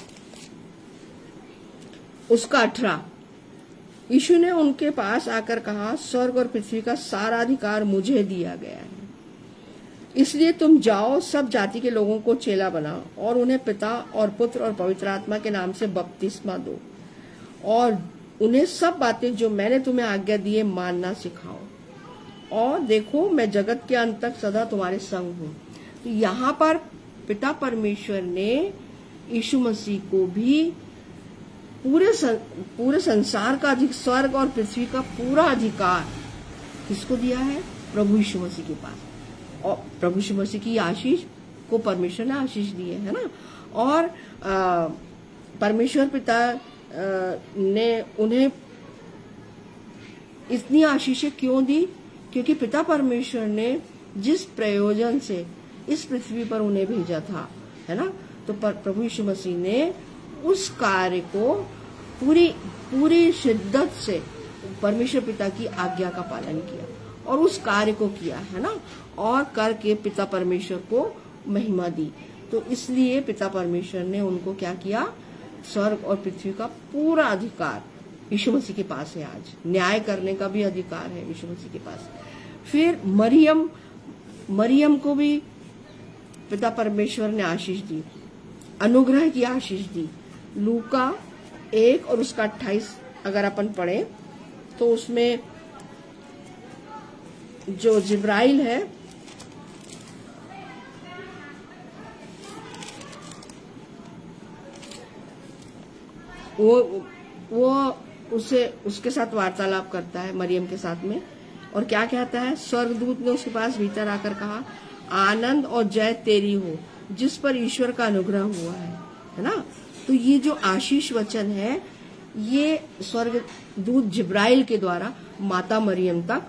उसका अठारह। यीशु ने उनके पास आकर कहा, स्वर्ग और पृथ्वी का सारा अधिकार मुझे दिया गया है। इसलिए तुम जाओ सब जाति के लोगों को चेला बनाओ और उन्हें पिता और पुत्र और पवित्र आत्मा के नाम से बपतिस्मा दो। और उन्हें सब बातें जो मैंने तुम्हें आज्ञा दी है मानना सिखाओ। और देखो मैं जगत के अंत तक सदा तुम्हारे संग हूँ। तो यहाँ पर पिता परमेश्वर ने यीशु मसीह को भी पूरे सं, पूरे संसार का अधिक स्वर्ग और पृथ्वी का पूरा अधिकार किसको दिया है? प्रभु यीशु मसीह के पास। और प्रभु यीशु मसीह की आशीष को परमेश्वर ने आशीष दी है ना? और परमेश्वर पिता आ, ने उन्हें इतनी आशीषें क्यों दी? क्योंकि पिता परमेश्वर ने जिस प्रयोजन से इस पृथ्वी पर उन्हें भेजा था है ना? तो पर, प्रभु यीशु मसीह ने उस कार्य को पूरी पूरी शिद्दत से परमेश्वर पिता की आज्ञा का पालन किया। और उस कार्य को किया, है ना? और करके पिता परमेश्वर को महिमा दी। तो इसलिए पिता परमेश्वर ने उनको क्या किया? स्वर्ग और पृथ्वी का पूरा अधिकार यीशु मसीह के पास है आज। न्याय करने का भी अधिकार है यीशु मसीह के पास। फिर मरियम मरियम को भी पिता परमेश्वर ने आशीष दी, अनुग्रह की आशीष दी। लूका एक और उसका अट्ठाईस अगर अपन पढ़े तो उसमें जो जिब्राइल है, वो वो उसे, उसके साथ वार्तालाप करता है मरियम के साथ में। और क्या कहता है? स्वर्गदूत ने उसके पास भीतर आकर कहा, आनंद और जय तेरी हो, जिस पर ईश्वर का अनुग्रह हुआ है। है ना? तो ये जो आशीष वचन है ये स्वर्ग दूत जिब्राइल के द्वारा माता मरियम तक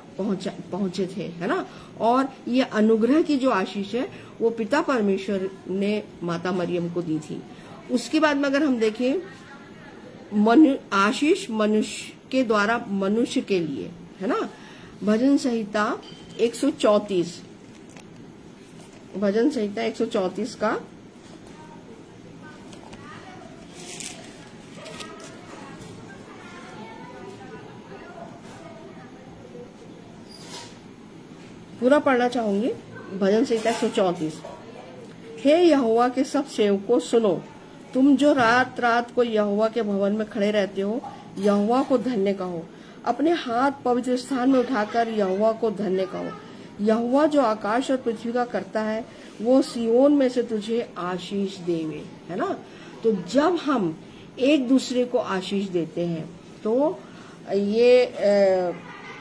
पहुँचा थे, है ना? और ये अनुग्रह की जो आशीष है, वो पिता परमेश्वर ने माता मरियम को दी थी। उसके बाद में अगर हम देखें, मनु, आशीष मनुष्य के द्वारा मनुष्य के लिए, है ना? भजन संहिता 134 भजन संहिता 134 का पूरा पढ़ना चाहूँगी। भजन संहिता एक सौ चौतीस। हे यहुआ के सब सेवकों, सुनो। तुम जो रात रात को यहुआ के भवन में खड़े रहते हो यहुआ को धन्य कहो। अपने हाथ पवित्र स्थान में उठाकर यहुआ को धन्य कहो। यहुआ जो आकाश और पृथ्वी का करता है, वो सियोन में से तुझे आशीष देवे, है ना? तो जब हम एक दूसरे को आशीष देते हैं तो ये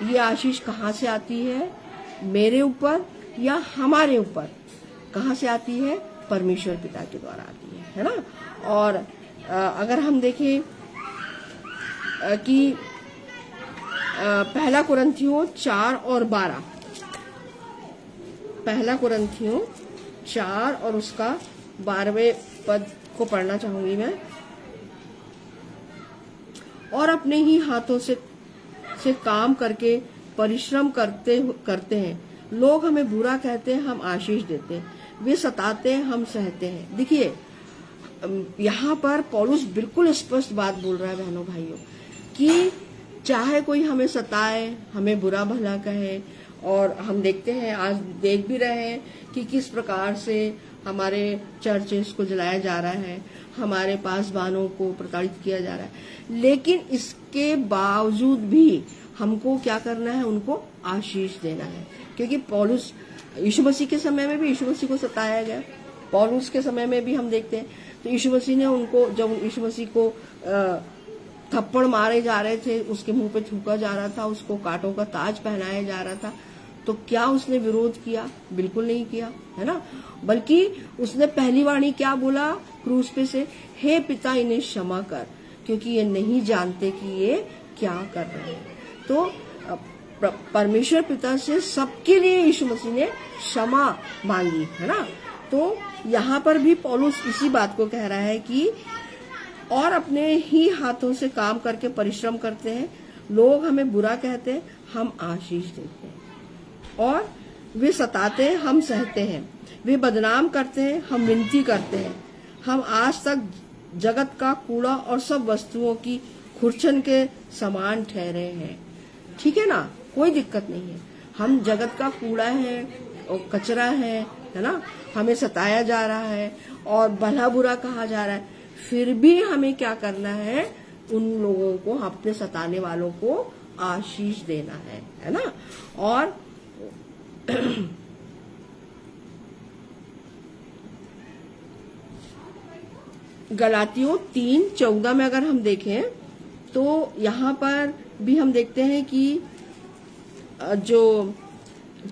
ये आशीष कहाँ से आती है? मेरे ऊपर या हमारे ऊपर? कहाँ से आती है? परमेश्वर पिता के द्वारा आती है है ना? और अगर हम देखें कि पहला कुरंथियों चार और बारह। पहला कुरंथियों चार और उसका बारहवें पद को पढ़ना चाहूँगी मैं। और अपने ही हाथों से से काम करके परिश्रम करते करते हैं। लोग हमें बुरा कहते हैं, हम आशीष देते हैं। वे सताते हैं, हम सहते हैं। देखिए यहाँ पर पौलुस बिल्कुल स्पष्ट बात बोल रहा है बहनों भाइयों, कि चाहे कोई हमें सताए, हमें बुरा भला कहे, और हम देखते हैं, आज देख भी रहे हैं कि किस प्रकार से हमारे चर्चेस को जलाया जा रहा है, हमारे पासवानों को प्रताड़ित किया जा रहा है। लेकिन इसके बावजूद भी हमको क्या करना है, उनको आशीष देना है। क्योंकि पॉलुस, यीशु मसीह के समय में भी यीशु मसीह को सताया गया। पॉलुस के समय में भी हम देखते हैं। तो यीशु मसीह ने उनको, जब यीशु मसीह को थप्पड़ मारे जा रहे थे, उसके मुँह पे थूका जा रहा था, उसको कांटों का ताज पहनाया जा रहा था तो क्या उसने विरोध किया? बिल्कुल नहीं किया, है ना? बल्कि उसने पहली वाणी क्या बोला क्रूस पे से? हे पिता, इन्हें क्षमा कर, क्योंकि ये नहीं जानते कि ये क्या कर रहे हैं। तो परमेश्वर पिता से सबके लिए यीशु मसीह ने क्षमा मांगी, है ना? तो यहाँ पर भी पौलुस इसी बात को कह रहा है कि और अपने ही हाथों से काम करके परिश्रम करते हैं, लोग हमें बुरा कहते हैं, हम आशीष देते हैं। और वे सताते हैं, हम सहते हैं। वे बदनाम करते हैं, हम विनती करते हैं। हम आज तक जगत का कूड़ा और सब वस्तुओं की खुरचन के समान ठहरे हैं। ठीक है ना? कोई दिक्कत नहीं है। हम जगत का कूड़ा है और कचरा है है ना? हमें सताया जा रहा है और भला बुरा कहा जा रहा है। फिर भी हमें क्या करना है? उन लोगों को, अपने सताने वालों को आशीष देना है है ना? और *clears throat* गलातियों तीन, चौदह में अगर हम देखें तो यहाँ पर भी हम देखते हैं कि जो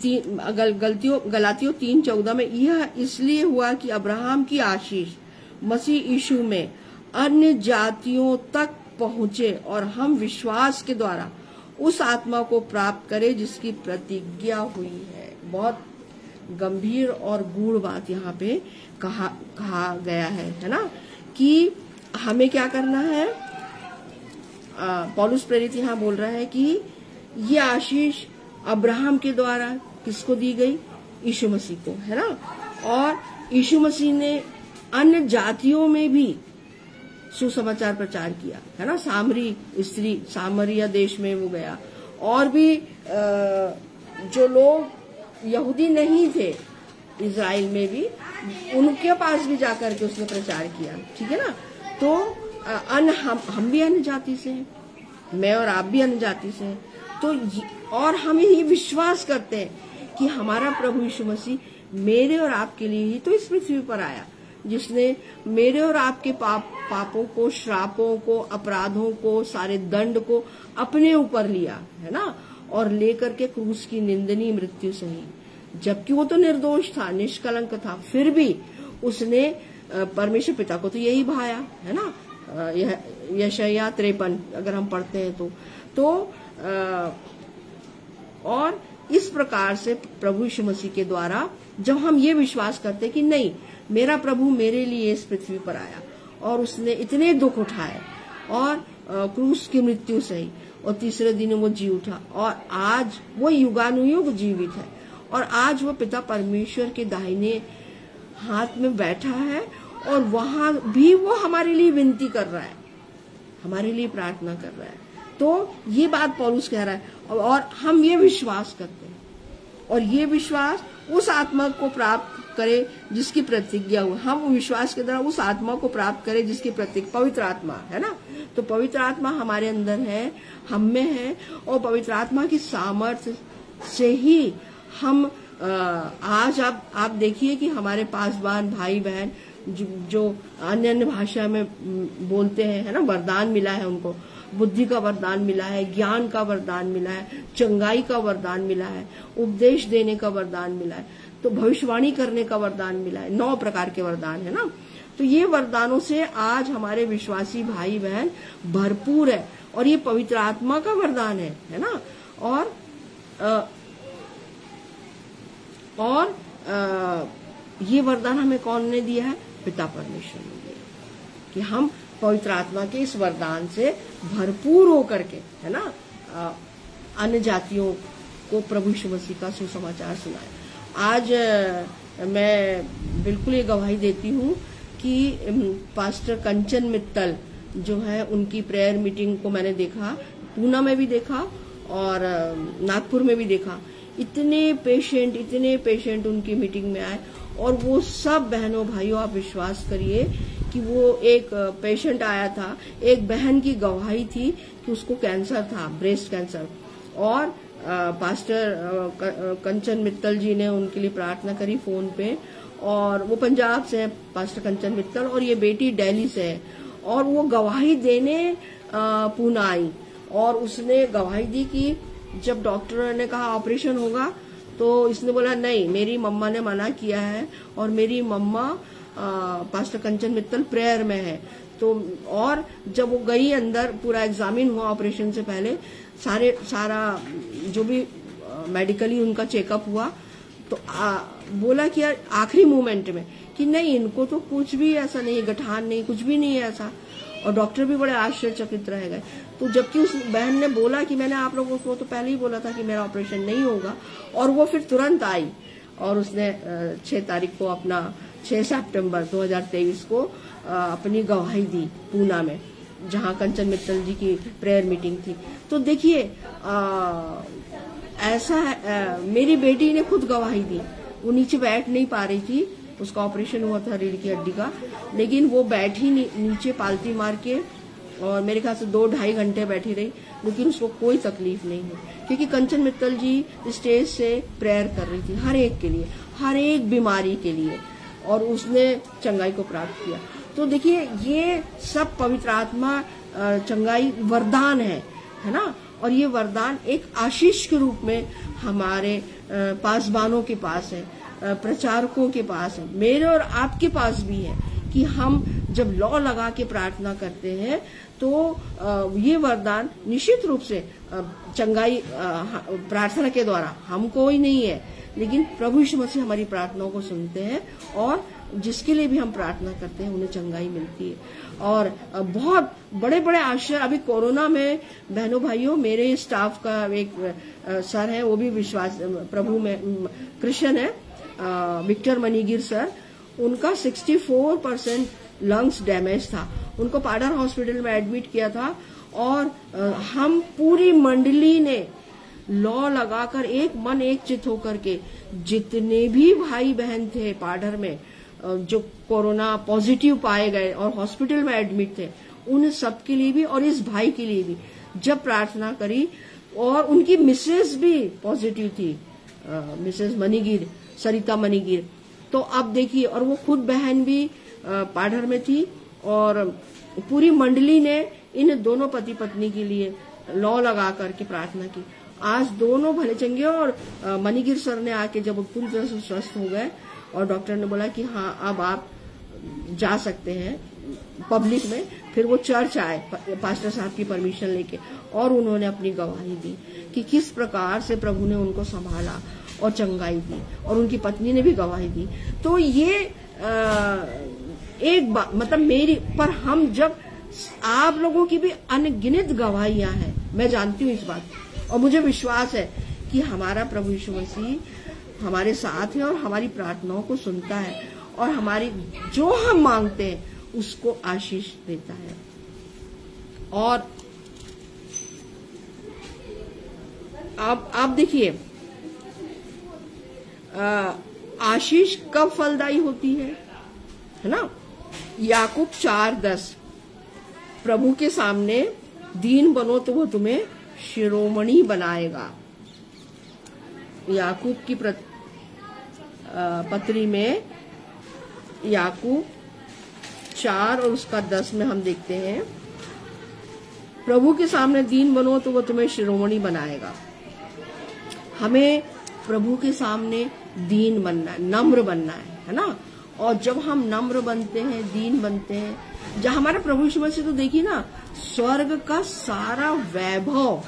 गल, गलतियों गलातियों तीन चौदह में यह इसलिए हुआ कि अब्राहम की आशीष मसीह यीशु में अन्य जातियों तक पहुँचे और हम विश्वास के द्वारा उस आत्मा को प्राप्त करें जिसकी प्रतिज्ञा हुई है। बहुत गंभीर और गूढ़ बात यहाँ पे कहा कहा गया है है ना? कि हमें क्या करना है? पॉलुस प्रेरित यहाँ बोल रहा है कि ये आशीष अब्राहम के द्वारा किसको दी गई? यीशु मसीह को, है ना? और यीशु मसीह ने अन्य जातियों में भी सुसमाचार प्रचार किया, है ना? सामरी स्त्री, सामरिया देश में वो गया। और भी जो लोग यहूदी नहीं थे इसराइल में भी, उनके पास भी जाकर के उसने प्रचार किया, ठीक है ना? तो अन्य हम हम भी अन्य जाति से हैं। मैं और आप भी अन्य जाति से हैं। तो और हम ये विश्वास करते हैं कि हमारा प्रभु यीशु मसीह मेरे और आपके लिए ही तो इस पृथ्वी पर आया, जिसने मेरे और आपके पाप, पापों को, श्रापों को, अपराधों को, सारे दंड को अपने ऊपर लिया, है ना? और लेकर के क्रूस की निंदनीय मृत्यु सही। जबकि वो तो निर्दोष था, निष्कलंक था, फिर भी उसने परमेश्वर पिता को तो यही भाया है ना? यशया त्रेपन अगर हम पढ़ते हैं तो। तो और इस प्रकार से प्रभु यीशु मसीह के द्वारा जब हम ये विश्वास करते कि नहीं, मेरा प्रभु मेरे लिए इस पृथ्वी पर आया और उसने इतने दुख उठाए और क्रूस की मृत्यु सही और तीसरे दिन वो जी उठा और आज वो युगानुयुग जीवित है और आज वो पिता परमेश्वर के दाहिने हाथ में बैठा है और वहाँ भी वो हमारे लिए विनती कर रहा है। हमारे लिए प्रार्थना कर रहा है। तो ये बात पौलुस कह रहा है और हम ये विश्वास करते हैं। और ये विश्वास उस आत्मा को प्राप्त करे जिसकी प्रतिज्ञा हुई। हम विश्वास के द्वारा उस आत्मा को प्राप्त करें जिसकी प्रतीक पवित्र आत्मा, है ना? तो पवित्र आत्मा हमारे अंदर है, हम में है, और पवित्र आत्मा की सामर्थ्य से ही हम आज आप आप देखिए कि हमारे पासवान भाई बहन जो, अन्य अन्य भाषा में बोलते हैं है ना वरदान मिला है उनको। बुद्धि का वरदान मिला है ज्ञान का वरदान मिला है चंगाई का वरदान मिला है उपदेश देने का वरदान मिला है तो भविष्यवाणी करने का वरदान मिला है नौ प्रकार के वरदान है ना। तो ये वरदानों से आज हमारे विश्वासी भाई बहन भरपूर है और ये पवित्र आत्मा का वरदान है है ना। और आ, और आ, ये वरदान हमें कौन ने दिया है? पिता परमेश्वर ने दिया कि हम पवित्र आत्मा के इस वरदान से भरपूर होकर के, है ना अन्य जातियों को प्रभु यीशु मसीह का सुसमाचार सुनाए। आज मैं बिल्कुल ये गवाही देती हूँ कि पास्टर कंचन मित्तल जो है, उनकी प्रेयर मीटिंग को मैंने देखा, पूना में भी देखा और नागपुर में भी देखा। इतने पेशेंट इतने पेशेंट उनकी मीटिंग में आए और वो सब बहनों भाइयों, आप विश्वास करिए कि वो एक पेशेंट आया था, एक बहन की गवाही थी कि उसको कैंसर था ब्रेस्ट कैंसर और पास्टर कंचन मित्तल जी ने उनके लिए प्रार्थना करी फ़ोन पे और वो पंजाब से है पास्टर कंचन मित्तल और ये बेटी दिल्ली से है। और वो गवाही देने पूना आई और उसने गवाही दी कि जब डॉक्टर ने कहा ऑपरेशन होगा तो इसने बोला नहीं मेरी मम्मा ने मना किया है और मेरी मम्मा पास्टर कंचन मित्तल प्रेयर में है। तो और जब वो गई अंदर पूरा एग्जामिन हुआ ऑपरेशन से पहले सारे सारा जो भी मेडिकली उनका चेकअप हुआ तो आ, बोला कि यार आखिरी मोमेंट में कि नहीं इनको तो कुछ भी ऐसा नहीं गठान नहीं कुछ भी नहीं है ऐसा। और डॉक्टर भी बड़े आश्चर्यचकित रह गए। तो जबकि उस बहन ने बोला कि मैंने आप लोगों को तो पहले ही बोला था कि मेरा ऑपरेशन नहीं होगा। और वो फिर तुरंत आई और उसने छह तारीख को अपना छह सितंबर 2023 को अपनी गवाही दी पूना में जहाँ कंचन मित्तल जी की प्रेयर मीटिंग थी। तो देखिए ऐसा आ, मेरी बेटी ने खुद गवाही दी। वो नीचे बैठ नहीं पा रही थी उसका ऑपरेशन हुआ था रीढ़ की हड्डी का लेकिन वो बैठी नी, नीचे पालती मार के और मेरे ख्याल से दो ढाई घंटे बैठी रही, लेकिन उसको कोई तकलीफ़ नहीं हुई। क्योंकि कंचन मित्तल जी स्टेज से प्रेयर कर रही थी, हर एक के लिए, हर एक बीमारी के लिए, और उसने चंगाई को प्राप्त किया। तो देखिए, ये सब पवित्र आत्मा चंगाई वरदान है है ना? और ये वरदान एक आशीष के रूप में हमारे पासबानों के पास है प्रचारकों के पास है, मेरे और आपके पास भी है, कि हम जब लॉ लगा के प्रार्थना करते हैं तो ये वरदान निश्चित रूप से चंगाई प्रार्थना के द्वारा हमको ही नहीं है। लेकिन प्रभु यीशु मसीह हमारी प्रार्थनाओं को सुनते हैं और जिसके लिए भी हम प्रार्थना करते हैं, उन्हें चंगाई मिलती है। और बहुत बड़े बड़े आश्चर्य, अभी कोरोना में बहनों भाइयों, मेरे स्टाफ का एक सर है, वो भी विश्वास प्रभु में क्रिश्चियन है विक्टर मनीगिर सर। उनका 64 परसेंट लंग्स डैमेज था। उनको पाडर हॉस्पिटल में एडमिट किया था और हम पूरी मंडली ने लॉ लगाकर एक मन एक चित होकर के जितने भी भाई बहन थे पाडर में जो कोरोना पॉजिटिव पाए गए और हॉस्पिटल में एडमिट थे, उन सबके लिए भी और इस भाई के लिए भी जब प्रार्थना करी और उनकी मिसेज भी पॉजिटिव थी मिसेज मनीगिर सरिता मनीगिर तो अब देखिए, और वो खुद बहन भी पाढ़र में थी और पूरी मंडली ने इन दोनों पति पत्नी के लिए लॉ लगा करके प्रार्थना की। आज दोनों भले चंगे और मणिगिर सर ने आके जब पूरी तरह से स्वस्थ हो गए और डॉक्टर ने बोला कि हाँ अब आप जा सकते हैं पब्लिक में फिर वो चर्च आए पास्टर साहब की परमिशन लेके और उन्होंने अपनी गवाही दी कि किस प्रकार से प्रभु ने उनको संभाला और चंगाई दी और उनकी पत्नी ने भी गवाही दी। तो ये आ, एक बात मतलब मेरी, पर हम जब आप लोगों की भी अनगिनत गवाहियाँ हैं, मैं जानती हूँ इस बात, और मुझे विश्वास है कि हमारा प्रभु यीशु मसीह हमारे साथ है और हमारी प्रार्थनाओं को सुनता है, और हमारी, जो हम मांगते हैं, उसको आशीष देता है। और आप आप देखिए आशीष कब फलदायी होती है है ना? याकूब चार दस। प्रभु के सामने दीन बनो तो वो तुम्हें शिरोमणि बनाएगा। याकूब की पत्री में याकूब चार और उसका दस में हम देखते हैं। प्रभु के सामने दीन बनो तो वो तुम्हें शिरोमणि बनाएगा। हमें प्रभु के सामने दीन बनना है, नम्र बनना है है ना? और जब हम नम्र बनते हैं दीन बनते हैं जब हमारा प्रभु यीशु मसीह तो देखिए ना स्वर्ग का सारा वैभव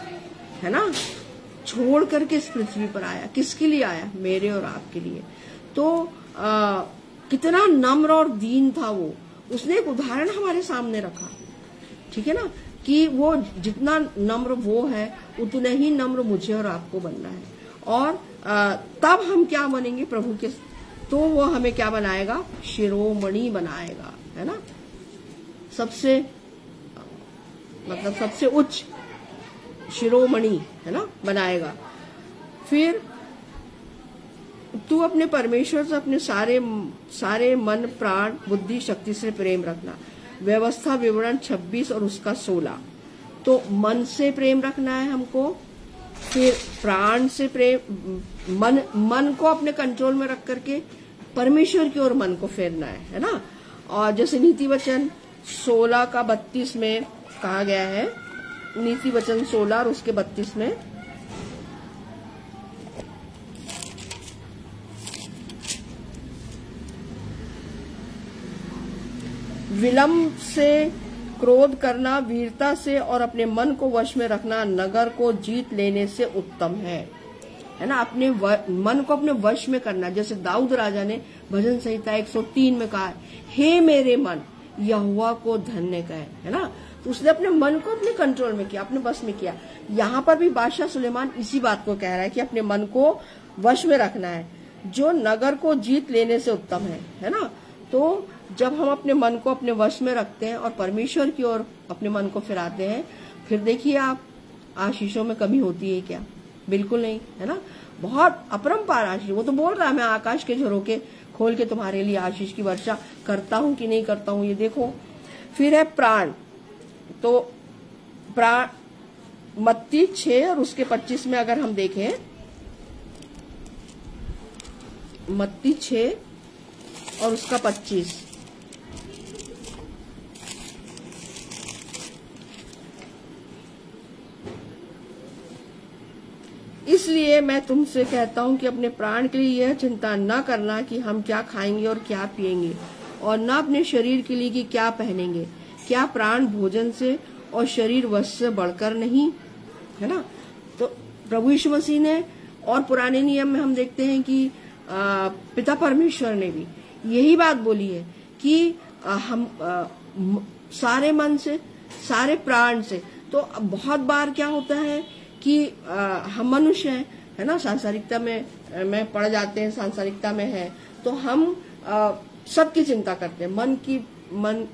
है ना छोड़ करके इस पृथ्वी पर आया। किसके लिए आया? मेरे और आपके लिए। तो आ, कितना नम्र और दीन था वो। उसने एक उदाहरण हमारे सामने रखा। ठीक है ना? कि वो जितना नम्र वो है उतना ही नम्र मुझे और आपको बनना है। और आ, तब हम क्या बनेंगे? प्रभु के तो वो हमें क्या बनाएगा? शिरोमणि बनाएगा, है ना? सबसे मतलब सबसे उच्च शिरोमणि, है ना? बनाएगा। फिर तू अपने परमेश्वर से अपने सारे सारे मन, प्राण, बुद्धि, शक्ति से प्रेम रखना। व्यवस्था, विवरण 26 और उसका 16 तो मन से प्रेम रखना है हमको, फिर प्राण से प्रेम, मन मन को अपने कंट्रोल में रख करके परमेश्वर की ओर मन को फेरना है है ना? और जैसे नीति वचन 16 का 32 में कहा गया है, नीति वचन 16 और उसके 32 में विलंब से क्रोध करना, वीरता से और अपने मन को वश में रखना, नगर को जीत लेने से उत्तम है। है ना, अपने मन को अपने वश में करना जैसे दाऊद राजा ने भजन संहिता 103 में कहा हे मेरे मन यहुआ को धन्य कहे। है ना? तो उसने अपने मन को अपने कंट्रोल में किया, अपने बस में किया। यहाँ पर भी बादशाह सुलेमान इसी बात को कह रहा है कि अपने मन को वश में रखना है। जो नगर को जीत लेने से उत्तम है है ना? तो जब हम अपने मन को अपने वश में रखते हैं और परमेश्वर की ओर अपने मन को फिराते हैं, फिर देखिए आप, आशीषों में कमी होती है क्या? बिल्कुल नहीं, है ना? बहुत अपरम्पार आशीष, वो तो बोल रहा है, मैं आकाश के झरोके खोल के तुम्हारे लिए आशीष की वर्षा करता हूँ कि नहीं करता हूँ, ये देखो। फिर है प्राण। तो प्राण मत्ती छ और उसके पच्चीस में अगर हम देखें, मत्ती छ और उसका पच्चीस। इसलिए मैं तुमसे कहता हूँ कि अपने प्राण के लिए यह चिंता न करना कि हम क्या खाएँगे और क्या पिएँगे और न अपने शरीर के लिए कि क्या पहनेंगे। क्या प्राण भोजन से और शरीर वस्त्र से बढ़कर नहीं? है ना? तो प्रभु यीशु मसीह ने और पुराने नियम में हम देखते हैं कि आ, पिता परमेश्वर ने भी यही बात बोली है कि आ, हम आ, सारे मन से सारे प्राण से। तो बहुत बार क्या होता है कि आ, हम मनुष्य हैं है ना? सांसारिकता में में पड़ जाते हैं सांसारिकता में है। तो हम सबकी चिंता करते हैं। मन की मन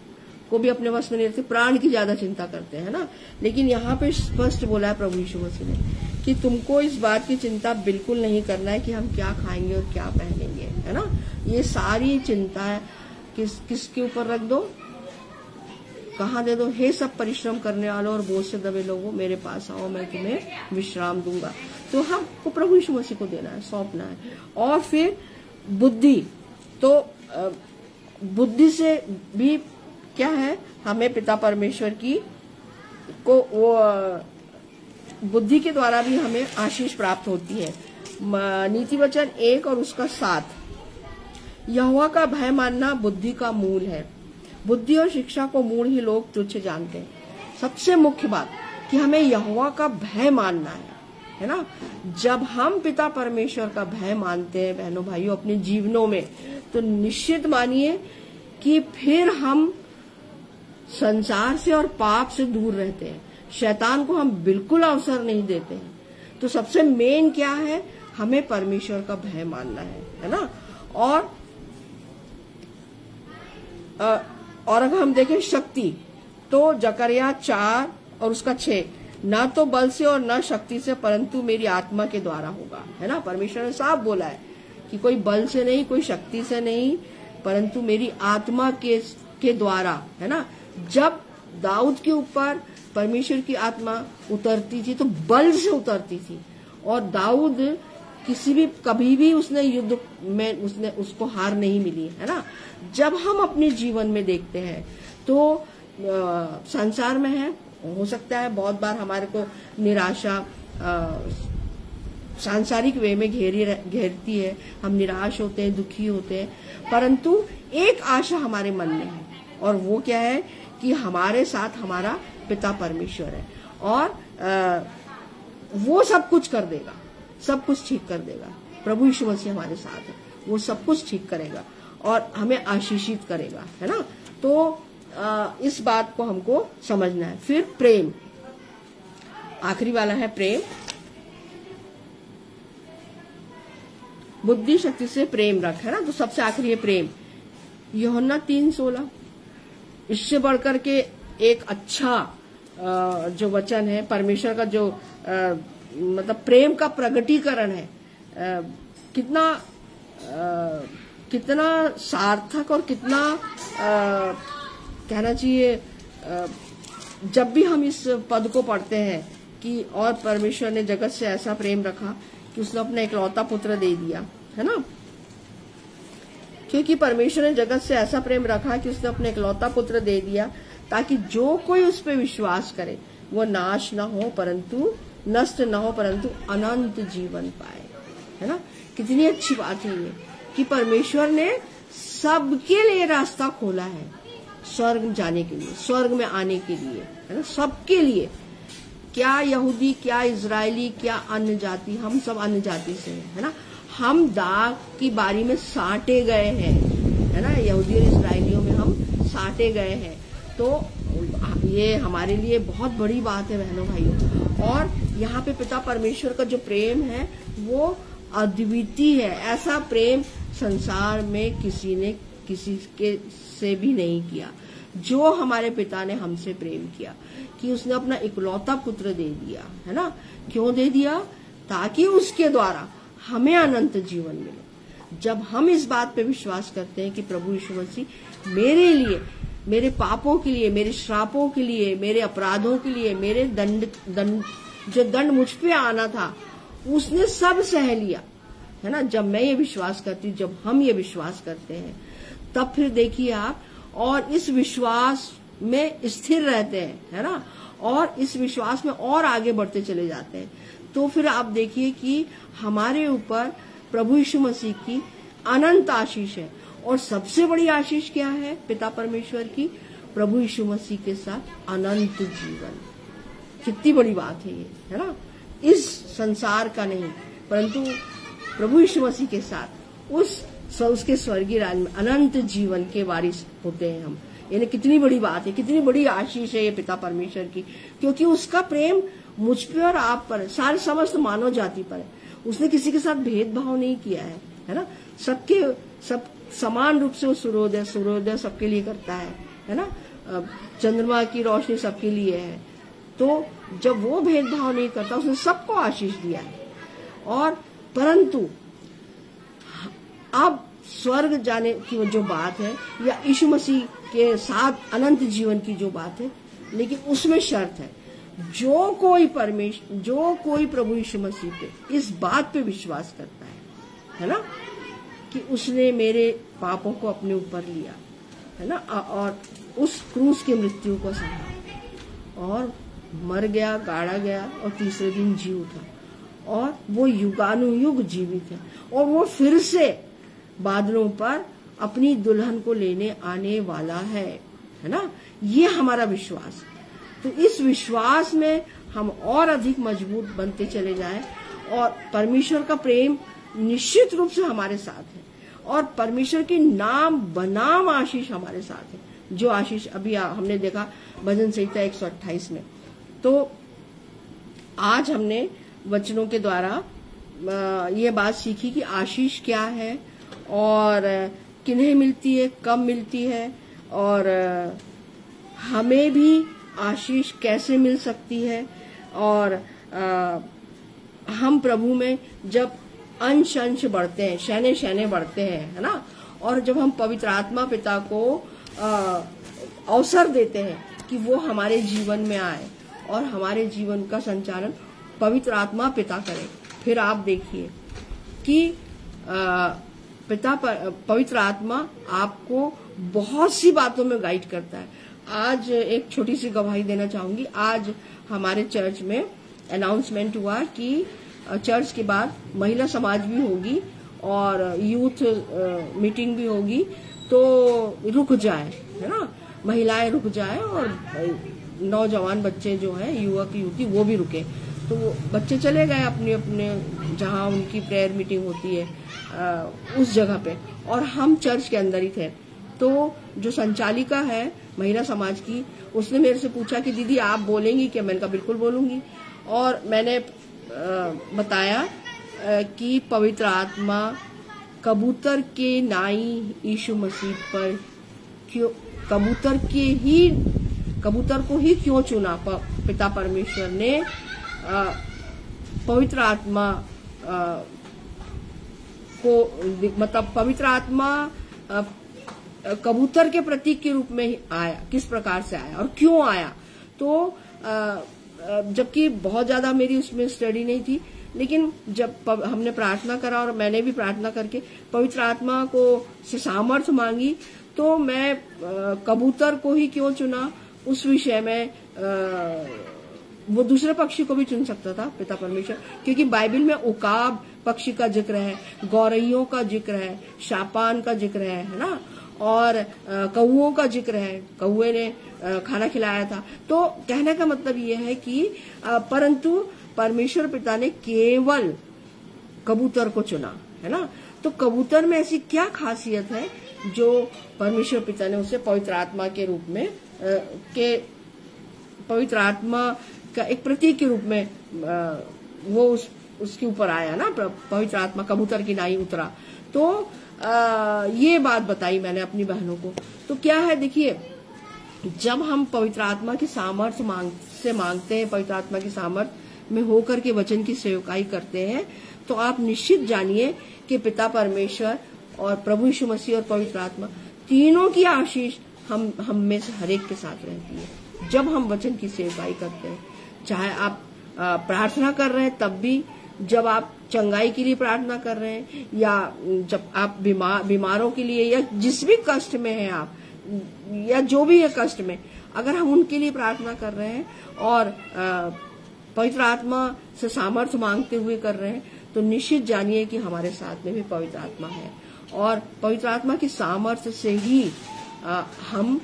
को भी अपने वश में नहीं रखते प्राण की ज़्यादा चिंता करते हैं ना? लेकिन यहाँ पे स्पष्ट बोला है प्रभु यीशु मसीह ने कि तुमको इस बात की चिंता बिल्कुल नहीं करना है कि हम क्या खाएँगे और क्या पहनेंगे है ना? ये सारी चिंता किस किसके ऊपर रख दो? कहा दे दो? हे सब परिश्रम करने वालों और बोझ से दबे लोगों, मेरे पास आओ, मैं तुम्हें विश्राम दूँगा। तो हमको प्रभु यीशु मसीह को देना है, सौंपना है। और फिर बुद्धि। तो बुद्धि से भी क्या है? हमें पिता परमेश्वर की को, वो बुद्धि के द्वारा भी हमें आशीष प्राप्त होती है। नीति वचन एक और उसका साथ यहुआ का भय मानना बुद्धि का मूल है। बुद्धि और शिक्षा को मूल ही लोग तुच्छ जानते हैं। सबसे मुख्य बात कि हमें यहुआ का भय मानना है है ना? जब हम पिता परमेश्वर का भय मानते हैं, बहनों भाइयों, अपने जीवनों में तो निश्चित मानिए कि फिर हम संसार से और पाप से दूर रहते हैं। शैतान को हम बिल्कुल अवसर नहीं देते हैं। तो सबसे मेन क्या है? हमें परमेश्वर का भय मानना है है ना? और और अगर हम देखें शक्ति तो जकरिया चार और उसका छह, न तो बल से और न शक्ति से, परंतु मेरी आत्मा के द्वारा होगा, है ना? परमेश्वर ने साफ़ बोला है कि कोई बल से नहीं, कोई शक्ति से नहीं, परंतु मेरी आत्मा के के द्वारा, है ना? जब दाऊद के ऊपर परमेश्वर की आत्मा उतरती थी तो बल से उतरती थी, और दाऊद किसी भी कभी भी उसने युद्ध में उसने उसको हार नहीं मिली है ना? जब हम अपने जीवन में देखते हैं तो आ, संसार में है हो सकता है बहुत बार हमारे को निराशा सांसारिक वे में घेरी घेरती है हम निराश होते हैं दुखी होते हैं परंतु एक आशा हमारे मन में है और वो क्या है कि हमारे साथ हमारा पिता परमेश्वर है और आ, वो सब कुछ कर देगा। सब कुछ ठीक कर देगा। प्रभु यीशु मसीह हमारे साथ है। वो सब कुछ ठीक करेगा और हमें आशीषित करेगा है ना? तो आ, इस बात को हमको समझना है। फिर प्रेम। आखिरी वाला है प्रेम। बुद्धि शक्ति से प्रेम रख है ना? तो सबसे आखिरी है प्रेम। योहन्ना तीन सोलह। इससे बढ़कर के एक अच्छा जो वचन है परमेश्वर का जो मतलब प्रेम का प्रगटीकरण है। आ, कितना आ, कितना सार्थक और कितना आ, कहना चाहिए जब भी हम इस पद को पढ़ते हैं कि और परमेश्वर ने जगत से ऐसा प्रेम रखा कि उसने अपना इकलौता पुत्र दे दिया है ना? क्योंकि परमेश्वर ने जगत से ऐसा प्रेम रखा कि उसने अपने इकलौता पुत्र दे दिया ताकि जो कोई उस पर विश्वास करे वो नाश ना हो परंतु नष्ट न हो, परंतु अनंत जीवन पाए। है ना? कितनी अच्छी बात है ये, कि परमेश्वर ने सबके लिए रास्ता खोला है, स्वर्ग जाने के लिए, स्वर्ग में आने के लिए, है ना? सबके लिए। क्या यहूदी, क्या इज़राइली क्या अन्य जाति, हम सब अन्य जाति से हैं, है ना? हम दाग की बारी में साटे गए हैं, है ना? यहूदी और इसराइलियों में हम साटे गए हैं। तो ये हमारे लिए बहुत बड़ी बात है बहनों भाइयों। और यहाँ पे पिता परमेश्वर का जो प्रेम है, वो अद्वितीय है। ऐसा प्रेम संसार में किसी ने किसी के से भी नहीं किया। जो हमारे पिता ने हमसे प्रेम किया, कि उसने अपना इकलौता पुत्र दे दिया, है ना? क्यों दे दिया? ताकि उसके द्वारा हमें अनंत जीवन मिले। जब हम इस बात पे विश्वास करते हैं कि प्रभु यीशु मसीह मेरे लिए मेरे पापों के लिए, मेरे श्रापों के लिए, मेरे अपराधों के लिए, मेरे दंड दंड, जो दंड मुझ पे आना था, उसने सब सह लिया। है ना? जब मैं ये विश्वास करती जब हम ये विश्वास करते हैं, तब फिर देखिए आप, और इस विश्वास में स्थिर रहते हैं, है ना? और इस विश्वास में और आगे बढ़ते चले जाते हैं। तो फिर आप देखिए कि हमारे ऊपर प्रभु यीशु मसीह की अनंत आशीष है। और सबसे बड़ी आशीष क्या है पिता परमेश्वर की? प्रभु यीशु मसीह के साथ अनंत जीवन। कितनी बड़ी बात है ये, है ना? इस संसार का नहीं, परंतु प्रभु यीशु मसीह के साथ, उस उसके स्वर्गीय राज में अनंत जीवन के वारिस होते हैं हम। यानी कितनी बड़ी बात है, कितनी बड़ी आशीष है ये पिता परमेश्वर की। क्योंकि उसका प्रेम मुझ पे और आप पर, सारे समस्त मानव जाति पर है। उसने किसी के साथ भेदभाव नहीं किया है है ना? सबके, सब समान रूप से वो सूर्योदय सूर्योदय सबके लिए करता है है ना? चंद्रमा की रोशनी सबके लिए है। तो जब वो भेदभाव नहीं करता, उसने सबको आशीष दिया है। और परंतु, अब स्वर्ग जाने की जो बात है, या यीशु मसीह के साथ अनंत जीवन की जो बात है, लेकिन उसमें शर्त है, जो कोई परमेश्वर जो कोई प्रभु यीशु मसीह पे इस बात पे विश्वास करता है है ना? कि उसने मेरे पापों को अपने ऊपर लिया, है ना? और उस क्रूस की मृत्यु को सहा और मर गया, गाड़ा गया, और तीसरे दिन जी उठा। और वो युगानुयुग जीवित है। और वो फिर से बादलों पर अपनी दुल्हन को लेने आने वाला है है ना? ये हमारा विश्वास तो इस विश्वास में हम और अधिक मज़बूत बनते चले जाएँ, और परमेश्वर का प्रेम निश्चित रूप से हमारे साथ है। और परमेश्वर की नाम बनाम आशीष हमारे साथ है। जो आशीष अभी हमने देखा भजन संहिता एक सौ अट्ठाइस में। तो आज हमने वचनों के द्वारा ये बात सीखी कि आशीष क्या है और किन्हें मिलती है कब मिलती है और हमें भी आशीष कैसे मिल सकती है और आ, हम प्रभु में जब अंश अंश बढ़ते हैं शहने शैने बढ़ते हैं है ना? और जब हम पवित्र आत्मा पिता को अवसर देते हैं कि वो हमारे जीवन में आए और हमारे जीवन का संचालन पवित्र आत्मा पिता करे। फिर आप देखिए कि आ, पिता पवित्र आत्मा आपको बहुत सी बातों में गाइड करता है। आज एक छोटी सी गवाही देना चाहूँगी। आज हमारे चर्च में अनाउंसमेंट हुआ कि चर्च के बाद महिला समाज भी होगी और यूथ मीटिंग भी होगी तो रुक जाए है ना? महिलाएँ रुक जाए और नौजवान बच्चे जो हैं युवक युवती वो भी रुके। तो बच्चे चले गए अपने अपने जहाँ उनकी प्रेयर मीटिंग होती है आ, उस जगह पे। और हम चर्च के अंदर ही थे। तो जो संचालिका है महिला समाज की उसने मेरे से पूछा कि दीदी आप बोलेंगी क्या? मैंने कहा बिल्कुल बोलूँगी। और मैंने बताया कि पवित्र आत्मा कबूतर के नाई यीशु मसीह पर क्यों, कबूतर के ही, कबूतर को ही क्यों चुना? पिता परमेश्वर ने पवित्र आत्मा को मतलब पवित्र आत्मा कबूतर के प्रतीक के रूप में आया, किस प्रकार से आया और क्यों आया? तो जबकि बहुत ज़्यादा मेरी उसमें स्टडी नहीं थी। लेकिन जब हमने प्रार्थना करा और मैंने भी प्रार्थना करके पवित्र आत्मा को से सामर्थ्य मांगी तो मैं कबूतर को ही क्यों चुना? उस विषय में वो दूसरे पक्षी को भी चुन सकता था, पिता परमेश्वर। क्योंकि बाइबल में उकाब पक्षी का ज़िक्र है, गौरैयों का ज़िक्र है, शापान का ज़िक्र है है ना? और कौओं का ज़िक्र है। कौए ने खाना खिलाया था। तो कहने का मतलब ये है कि परंतु परमेश्वर पिता ने केवल कबूतर को चुना है ना? तो कबूतर में ऐसी क्या खासियत है जो परमेश्वर पिता ने उसे पवित्र आत्मा के रूप में के पवित्र आत्मा का एक प्रतीक के रूप में वो उस उसके ऊपर आया ना पवित्र आत्मा कबूतर की नाई उतरा। तो आ, ये बात बताई मैंने अपनी बहनों को। तो क्या है देखिए जब हम पवित्र आत्मा की सामर्थ्य मांग, से मांगते हैं, पवित्र आत्मा की सामर्थ्य में होकर के वचन की सेवकाई करते हैं तो आप निश्चित जानिए कि पिता परमेश्वर और प्रभु यीशु मसीह और पवित्र आत्मा तीनों की आशीष हम हम में से हरेक के साथ रहती है। जब हम वचन की सेवकाई करते हैं, चाहे आप प्रार्थना कर रहे हैं, तब भी जब आप चंगाई के लिए प्रार्थना कर रहे हैं, या जब आप बीमार बीमारों के लिए, या जिस भी कष्ट में है आप या जो भी है कष्ट में अगर हम उनके लिए प्रार्थना कर रहे हैं और पवित्र आत्मा से सामर्थ्य मांगते हुए कर रहे हैं तो निश्चित जानिए कि हमारे साथ में भी पवित्र आत्मा है। और पवित्र आत्मा की सामर्थ्य से ही आ, हम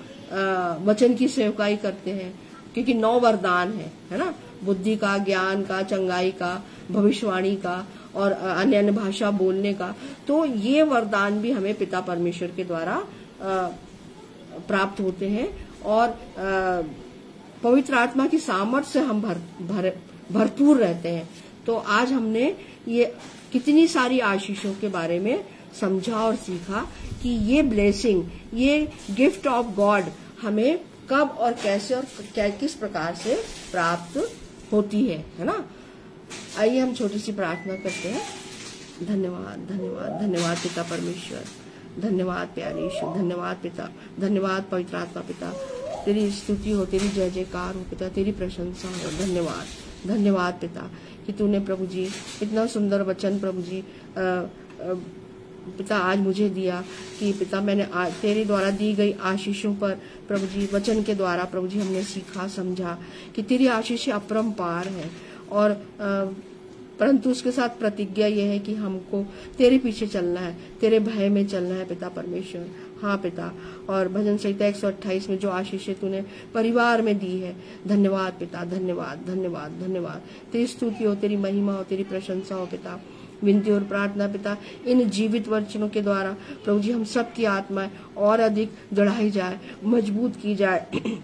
वचन की सेवकाई करते हैं क्योंकि नौ वरदान है है ना? बुद्धि का ज्ञान का चंगाई का भविष्यवाणी का और अन्य अन्य भाषा बोलने का। तो ये वरदान भी हमें पिता परमेश्वर के द्वारा प्राप्त होते हैं और पवित्र आत्मा की सामर्थ्य से हम भर, भर, भरपूर रहते हैं। तो आज हमने ये कितनी सारी आशीषों के बारे में समझा और सीखा कि ये ब्लेसिंग ये गिफ्ट ऑफ़ गॉड हमें कब और कैसे और क्या किस प्रकार से प्राप्त होती है है ना? आइए हम छोटी सी प्रार्थना करते हैं। धन्यवाद धन्यवाद धन्यवाद पिता परमेश्वर। धन्यवाद प्यारे यीशु धन्यवाद पिता धन्यवाद पवित्र आत्मा पिता। तेरी स्तुति हो तेरी जय जयकार हो पिता तेरी प्रशंसा हो। धन्यवाद धन्यवाद पिता कि तूने प्रभु जी इतना सुंदर वचन प्रभु जी आ, आ, पिता आज मुझे दिया कि पिता मैंने तेरे द्वारा दी गई आशीषों पर प्रभु जी वचन के द्वारा प्रभु जी हमने सीखा समझा कि तेरी आशीष अपरम्पार है। और परंतु उसके साथ प्रतिज्ञा यह है कि हमको तेरे पीछे चलना है, तेरे भय में चलना है पिता परमेश्वर। हाँ पिता, और भजन संहिता एक सौ अट्ठाईस में जो आशीष तूने परिवार में दी है, धन्यवाद पिता, धन्यवाद धन्यवाद धन्यवाद। तेरी स्तुति हो, तेरी महिमा हो, तेरी प्रशंसा हो पिता। विनती और प्रार्थना पिता, इन जीवित वचनों के द्वारा प्रभु जी, हम सबकी आत्माएँ और अधिक दढ़ाई जाए, मज़बूत की जाए। *clears throat*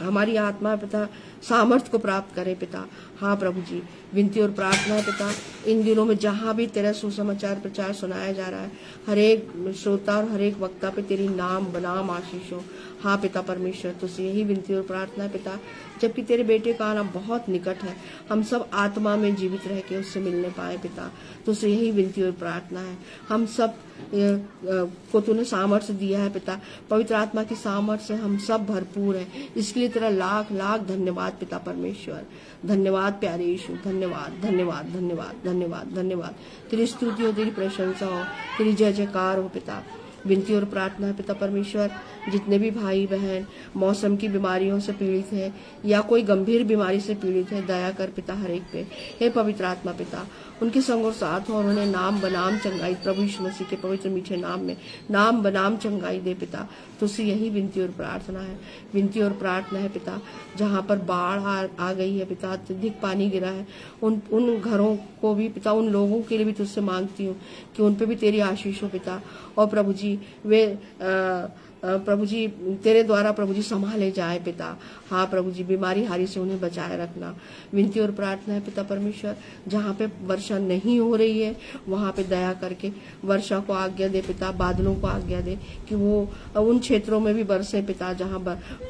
हमारी आत्मा पिता सामर्थ्य को प्राप्त करें पिता। हाँ प्रभु जी, विनती और प्रार्थना पिता, इन दिनों में जहाँ भी तेरा सुसमाचार प्रचार सुनाया जा रहा है, हरेक श्रोता और हरेक वक्ता पे तेरी नाम, बनाम आशीष हो। हाँ पिता परमेश्वर, तुझसे यही विनती और प्रार्थना पिता, जबकि तेरे बेटे का आना बहुत निकट है। हम सब आत्मा में जीवित रह के उससे मिलने पाए पिता। तुझसे यही विनती और प्रार्थना है। हम सबको तूने सामर्थ्य दिया है पिता। पवित्र आत्मा की सामर्थ्य से हम सब भरपूर है। इसके लिए तेरा लाख लाख धन्यवाद पिता परमेश्वर। धन्यवाद प्यारे यीशु, धन्यवाद धन्यवाद धन्यवाद धन्यवाद धन्यवाद। तेरी स्तुति हो, तेरी प्रशंसा हो, तेरी जय जयकार हो पिता। विनती और प्रार्थना है पिता परमेश्वर। जितने भी भाई बहन मौसम की बीमारियों से पीड़ित हैं या कोई गंभीर बीमारी से पीड़ित है दया कर पिता हर एक पे। हे पवित्र आत्मा पिता उनके संग और साथ हो उन्होंने नाम बनाम चंगाई प्रभु यीशु मसीह के पवित्र मीठे नाम में नाम बनाम चंगाई दे पिता। तुझसे यही विनती और प्रार्थना है। विनती और प्रार्थना है पिता जहाँ पर बाढ़ आ, आ गई है पिता अत्यधिक पानी गिरा है। उन उन घरों को भी पिता उन लोगों के लिए भी तुझसे मांगती हूँ कि उन पे भी तेरी आशीष हो पिता। और प्रभु जी वे आ, प्रभु जी, तेरे द्वारा प्रभु जी संभाले जाए पिता। हाँ प्रभु जी, बीमारी हारी से उन्हें बचाए रखना। विनती और प्रार्थना है पिता परमेश्वर, जहाँ पे वर्षा नहीं हो रही है, वहाँ पे दया करके वर्षा को आज्ञा दे पिता, बादलों को आज्ञा दे कि वो उन क्षेत्रों में भी बरसे पिता, जहाँ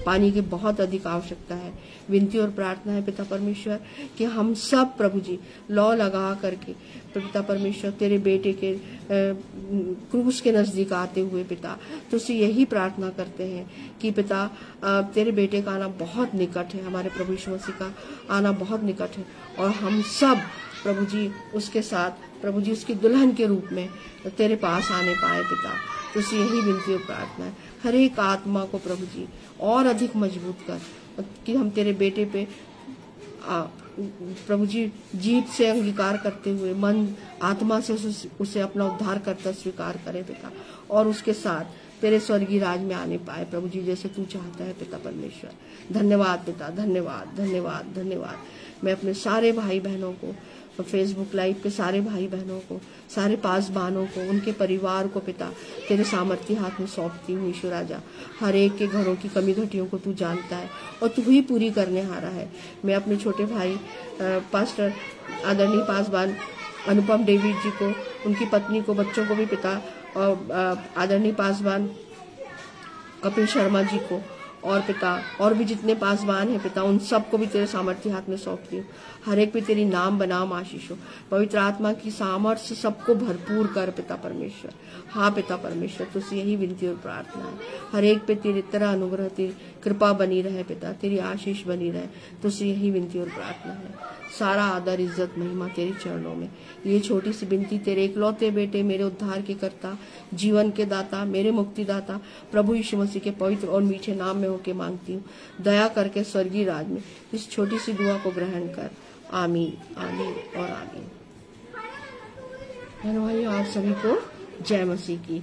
पानी की बहुत अधिक आवश्यकता है। विनती और प्रार्थना है पिता परमेश्वर कि हम सब प्रभु जी, लौ लगा करके पिता परमेश्वर, तेरे बेटे के क्रूस के नज़दीक आते हुए पिता, तुझसे यही प्रार्थना करते हैं कि पिता तेरे बेटे का आना बहुत निकट है, हमारे प्रभु यीशु मसीह का आना बहुत निकट है और हम सब प्रभु जी उसके साथ, प्रभु जी उसकी दुल्हन के रूप में तेरे पास आने पाए पिता। तुझसे यही विनती और प्रार्थना है, हर एक आत्मा को प्रभु जी और अधिक मज़बूत कर कि हम तेरे बेटे पे प्रभु जी जीत से अंगीकार करते हुए, मन, आत्मा से उसे अपना उद्धार करता, स्वीकार करें पिता। और उसके साथ तेरे स्वर्गीय राज में आने पाए। प्रभु जी, जैसे तू चाहता है, पिता परमेश्वर। धन्यवाद पिता, धन्यवाद धन्यवाद धन्यवाद। मैं अपने सारे भाई बहनों को फेसबुक लाइव के सारे भाई बहनों को, सारे पासबानों को, उनके परिवार को पिता, तेरे सामर्थ्य हाथ में सौंपती हूँ ईश्वर राजा। हर एक के घरों की कमी घटियों को तू जानता है, और तू ही पूरी करने हारा है। मैं अपने छोटे भाई पास्टर, आदरणीय पासबान, अनुपम डेविड जी को, उनकी पत्नी को, बच्चों को भी पिता और आदरणीय पासवान कपिल शर्मा जी को, और पिता, और भी जितने पासवान हैं पिता, उन सबको भी तेरे सामर्थ्य हाथ में सौंपती हूँ हर एक पे तेरी नाम बनाम आशीष। हो पवित्र आत्मा की सामर्थ्य सबको भरपूर कर, पिता परमेश्वर। हाँ पिता परमेश्वर, तुझसे यही विनती और प्रार्थना है। हर एक पे तेरी तरह अनुग्रह, तेरी कृपा बनी रहे, पिता। तेरी आशीष बनी रहे, तुझसे यही विनती और प्रार्थना है। सारा आदर, इज़्ज़त, महिमा तेरे चरणों में। ये छोटी सी बिनती, तेरे इकलौते बेटे, मेरे उद्धार के करता, जीवन के दाता, मेरे मुक्तिदाता प्रभु यीशु मसीह के पवित्र और मीठे नाम में होके मांगती हूँ। दया करके स्वर्गीय राज में, इस छोटी सी दुआ को ग्रहण कर। आमीन आमीन और आमीन। भाई, आप सभी को जय मसीह की।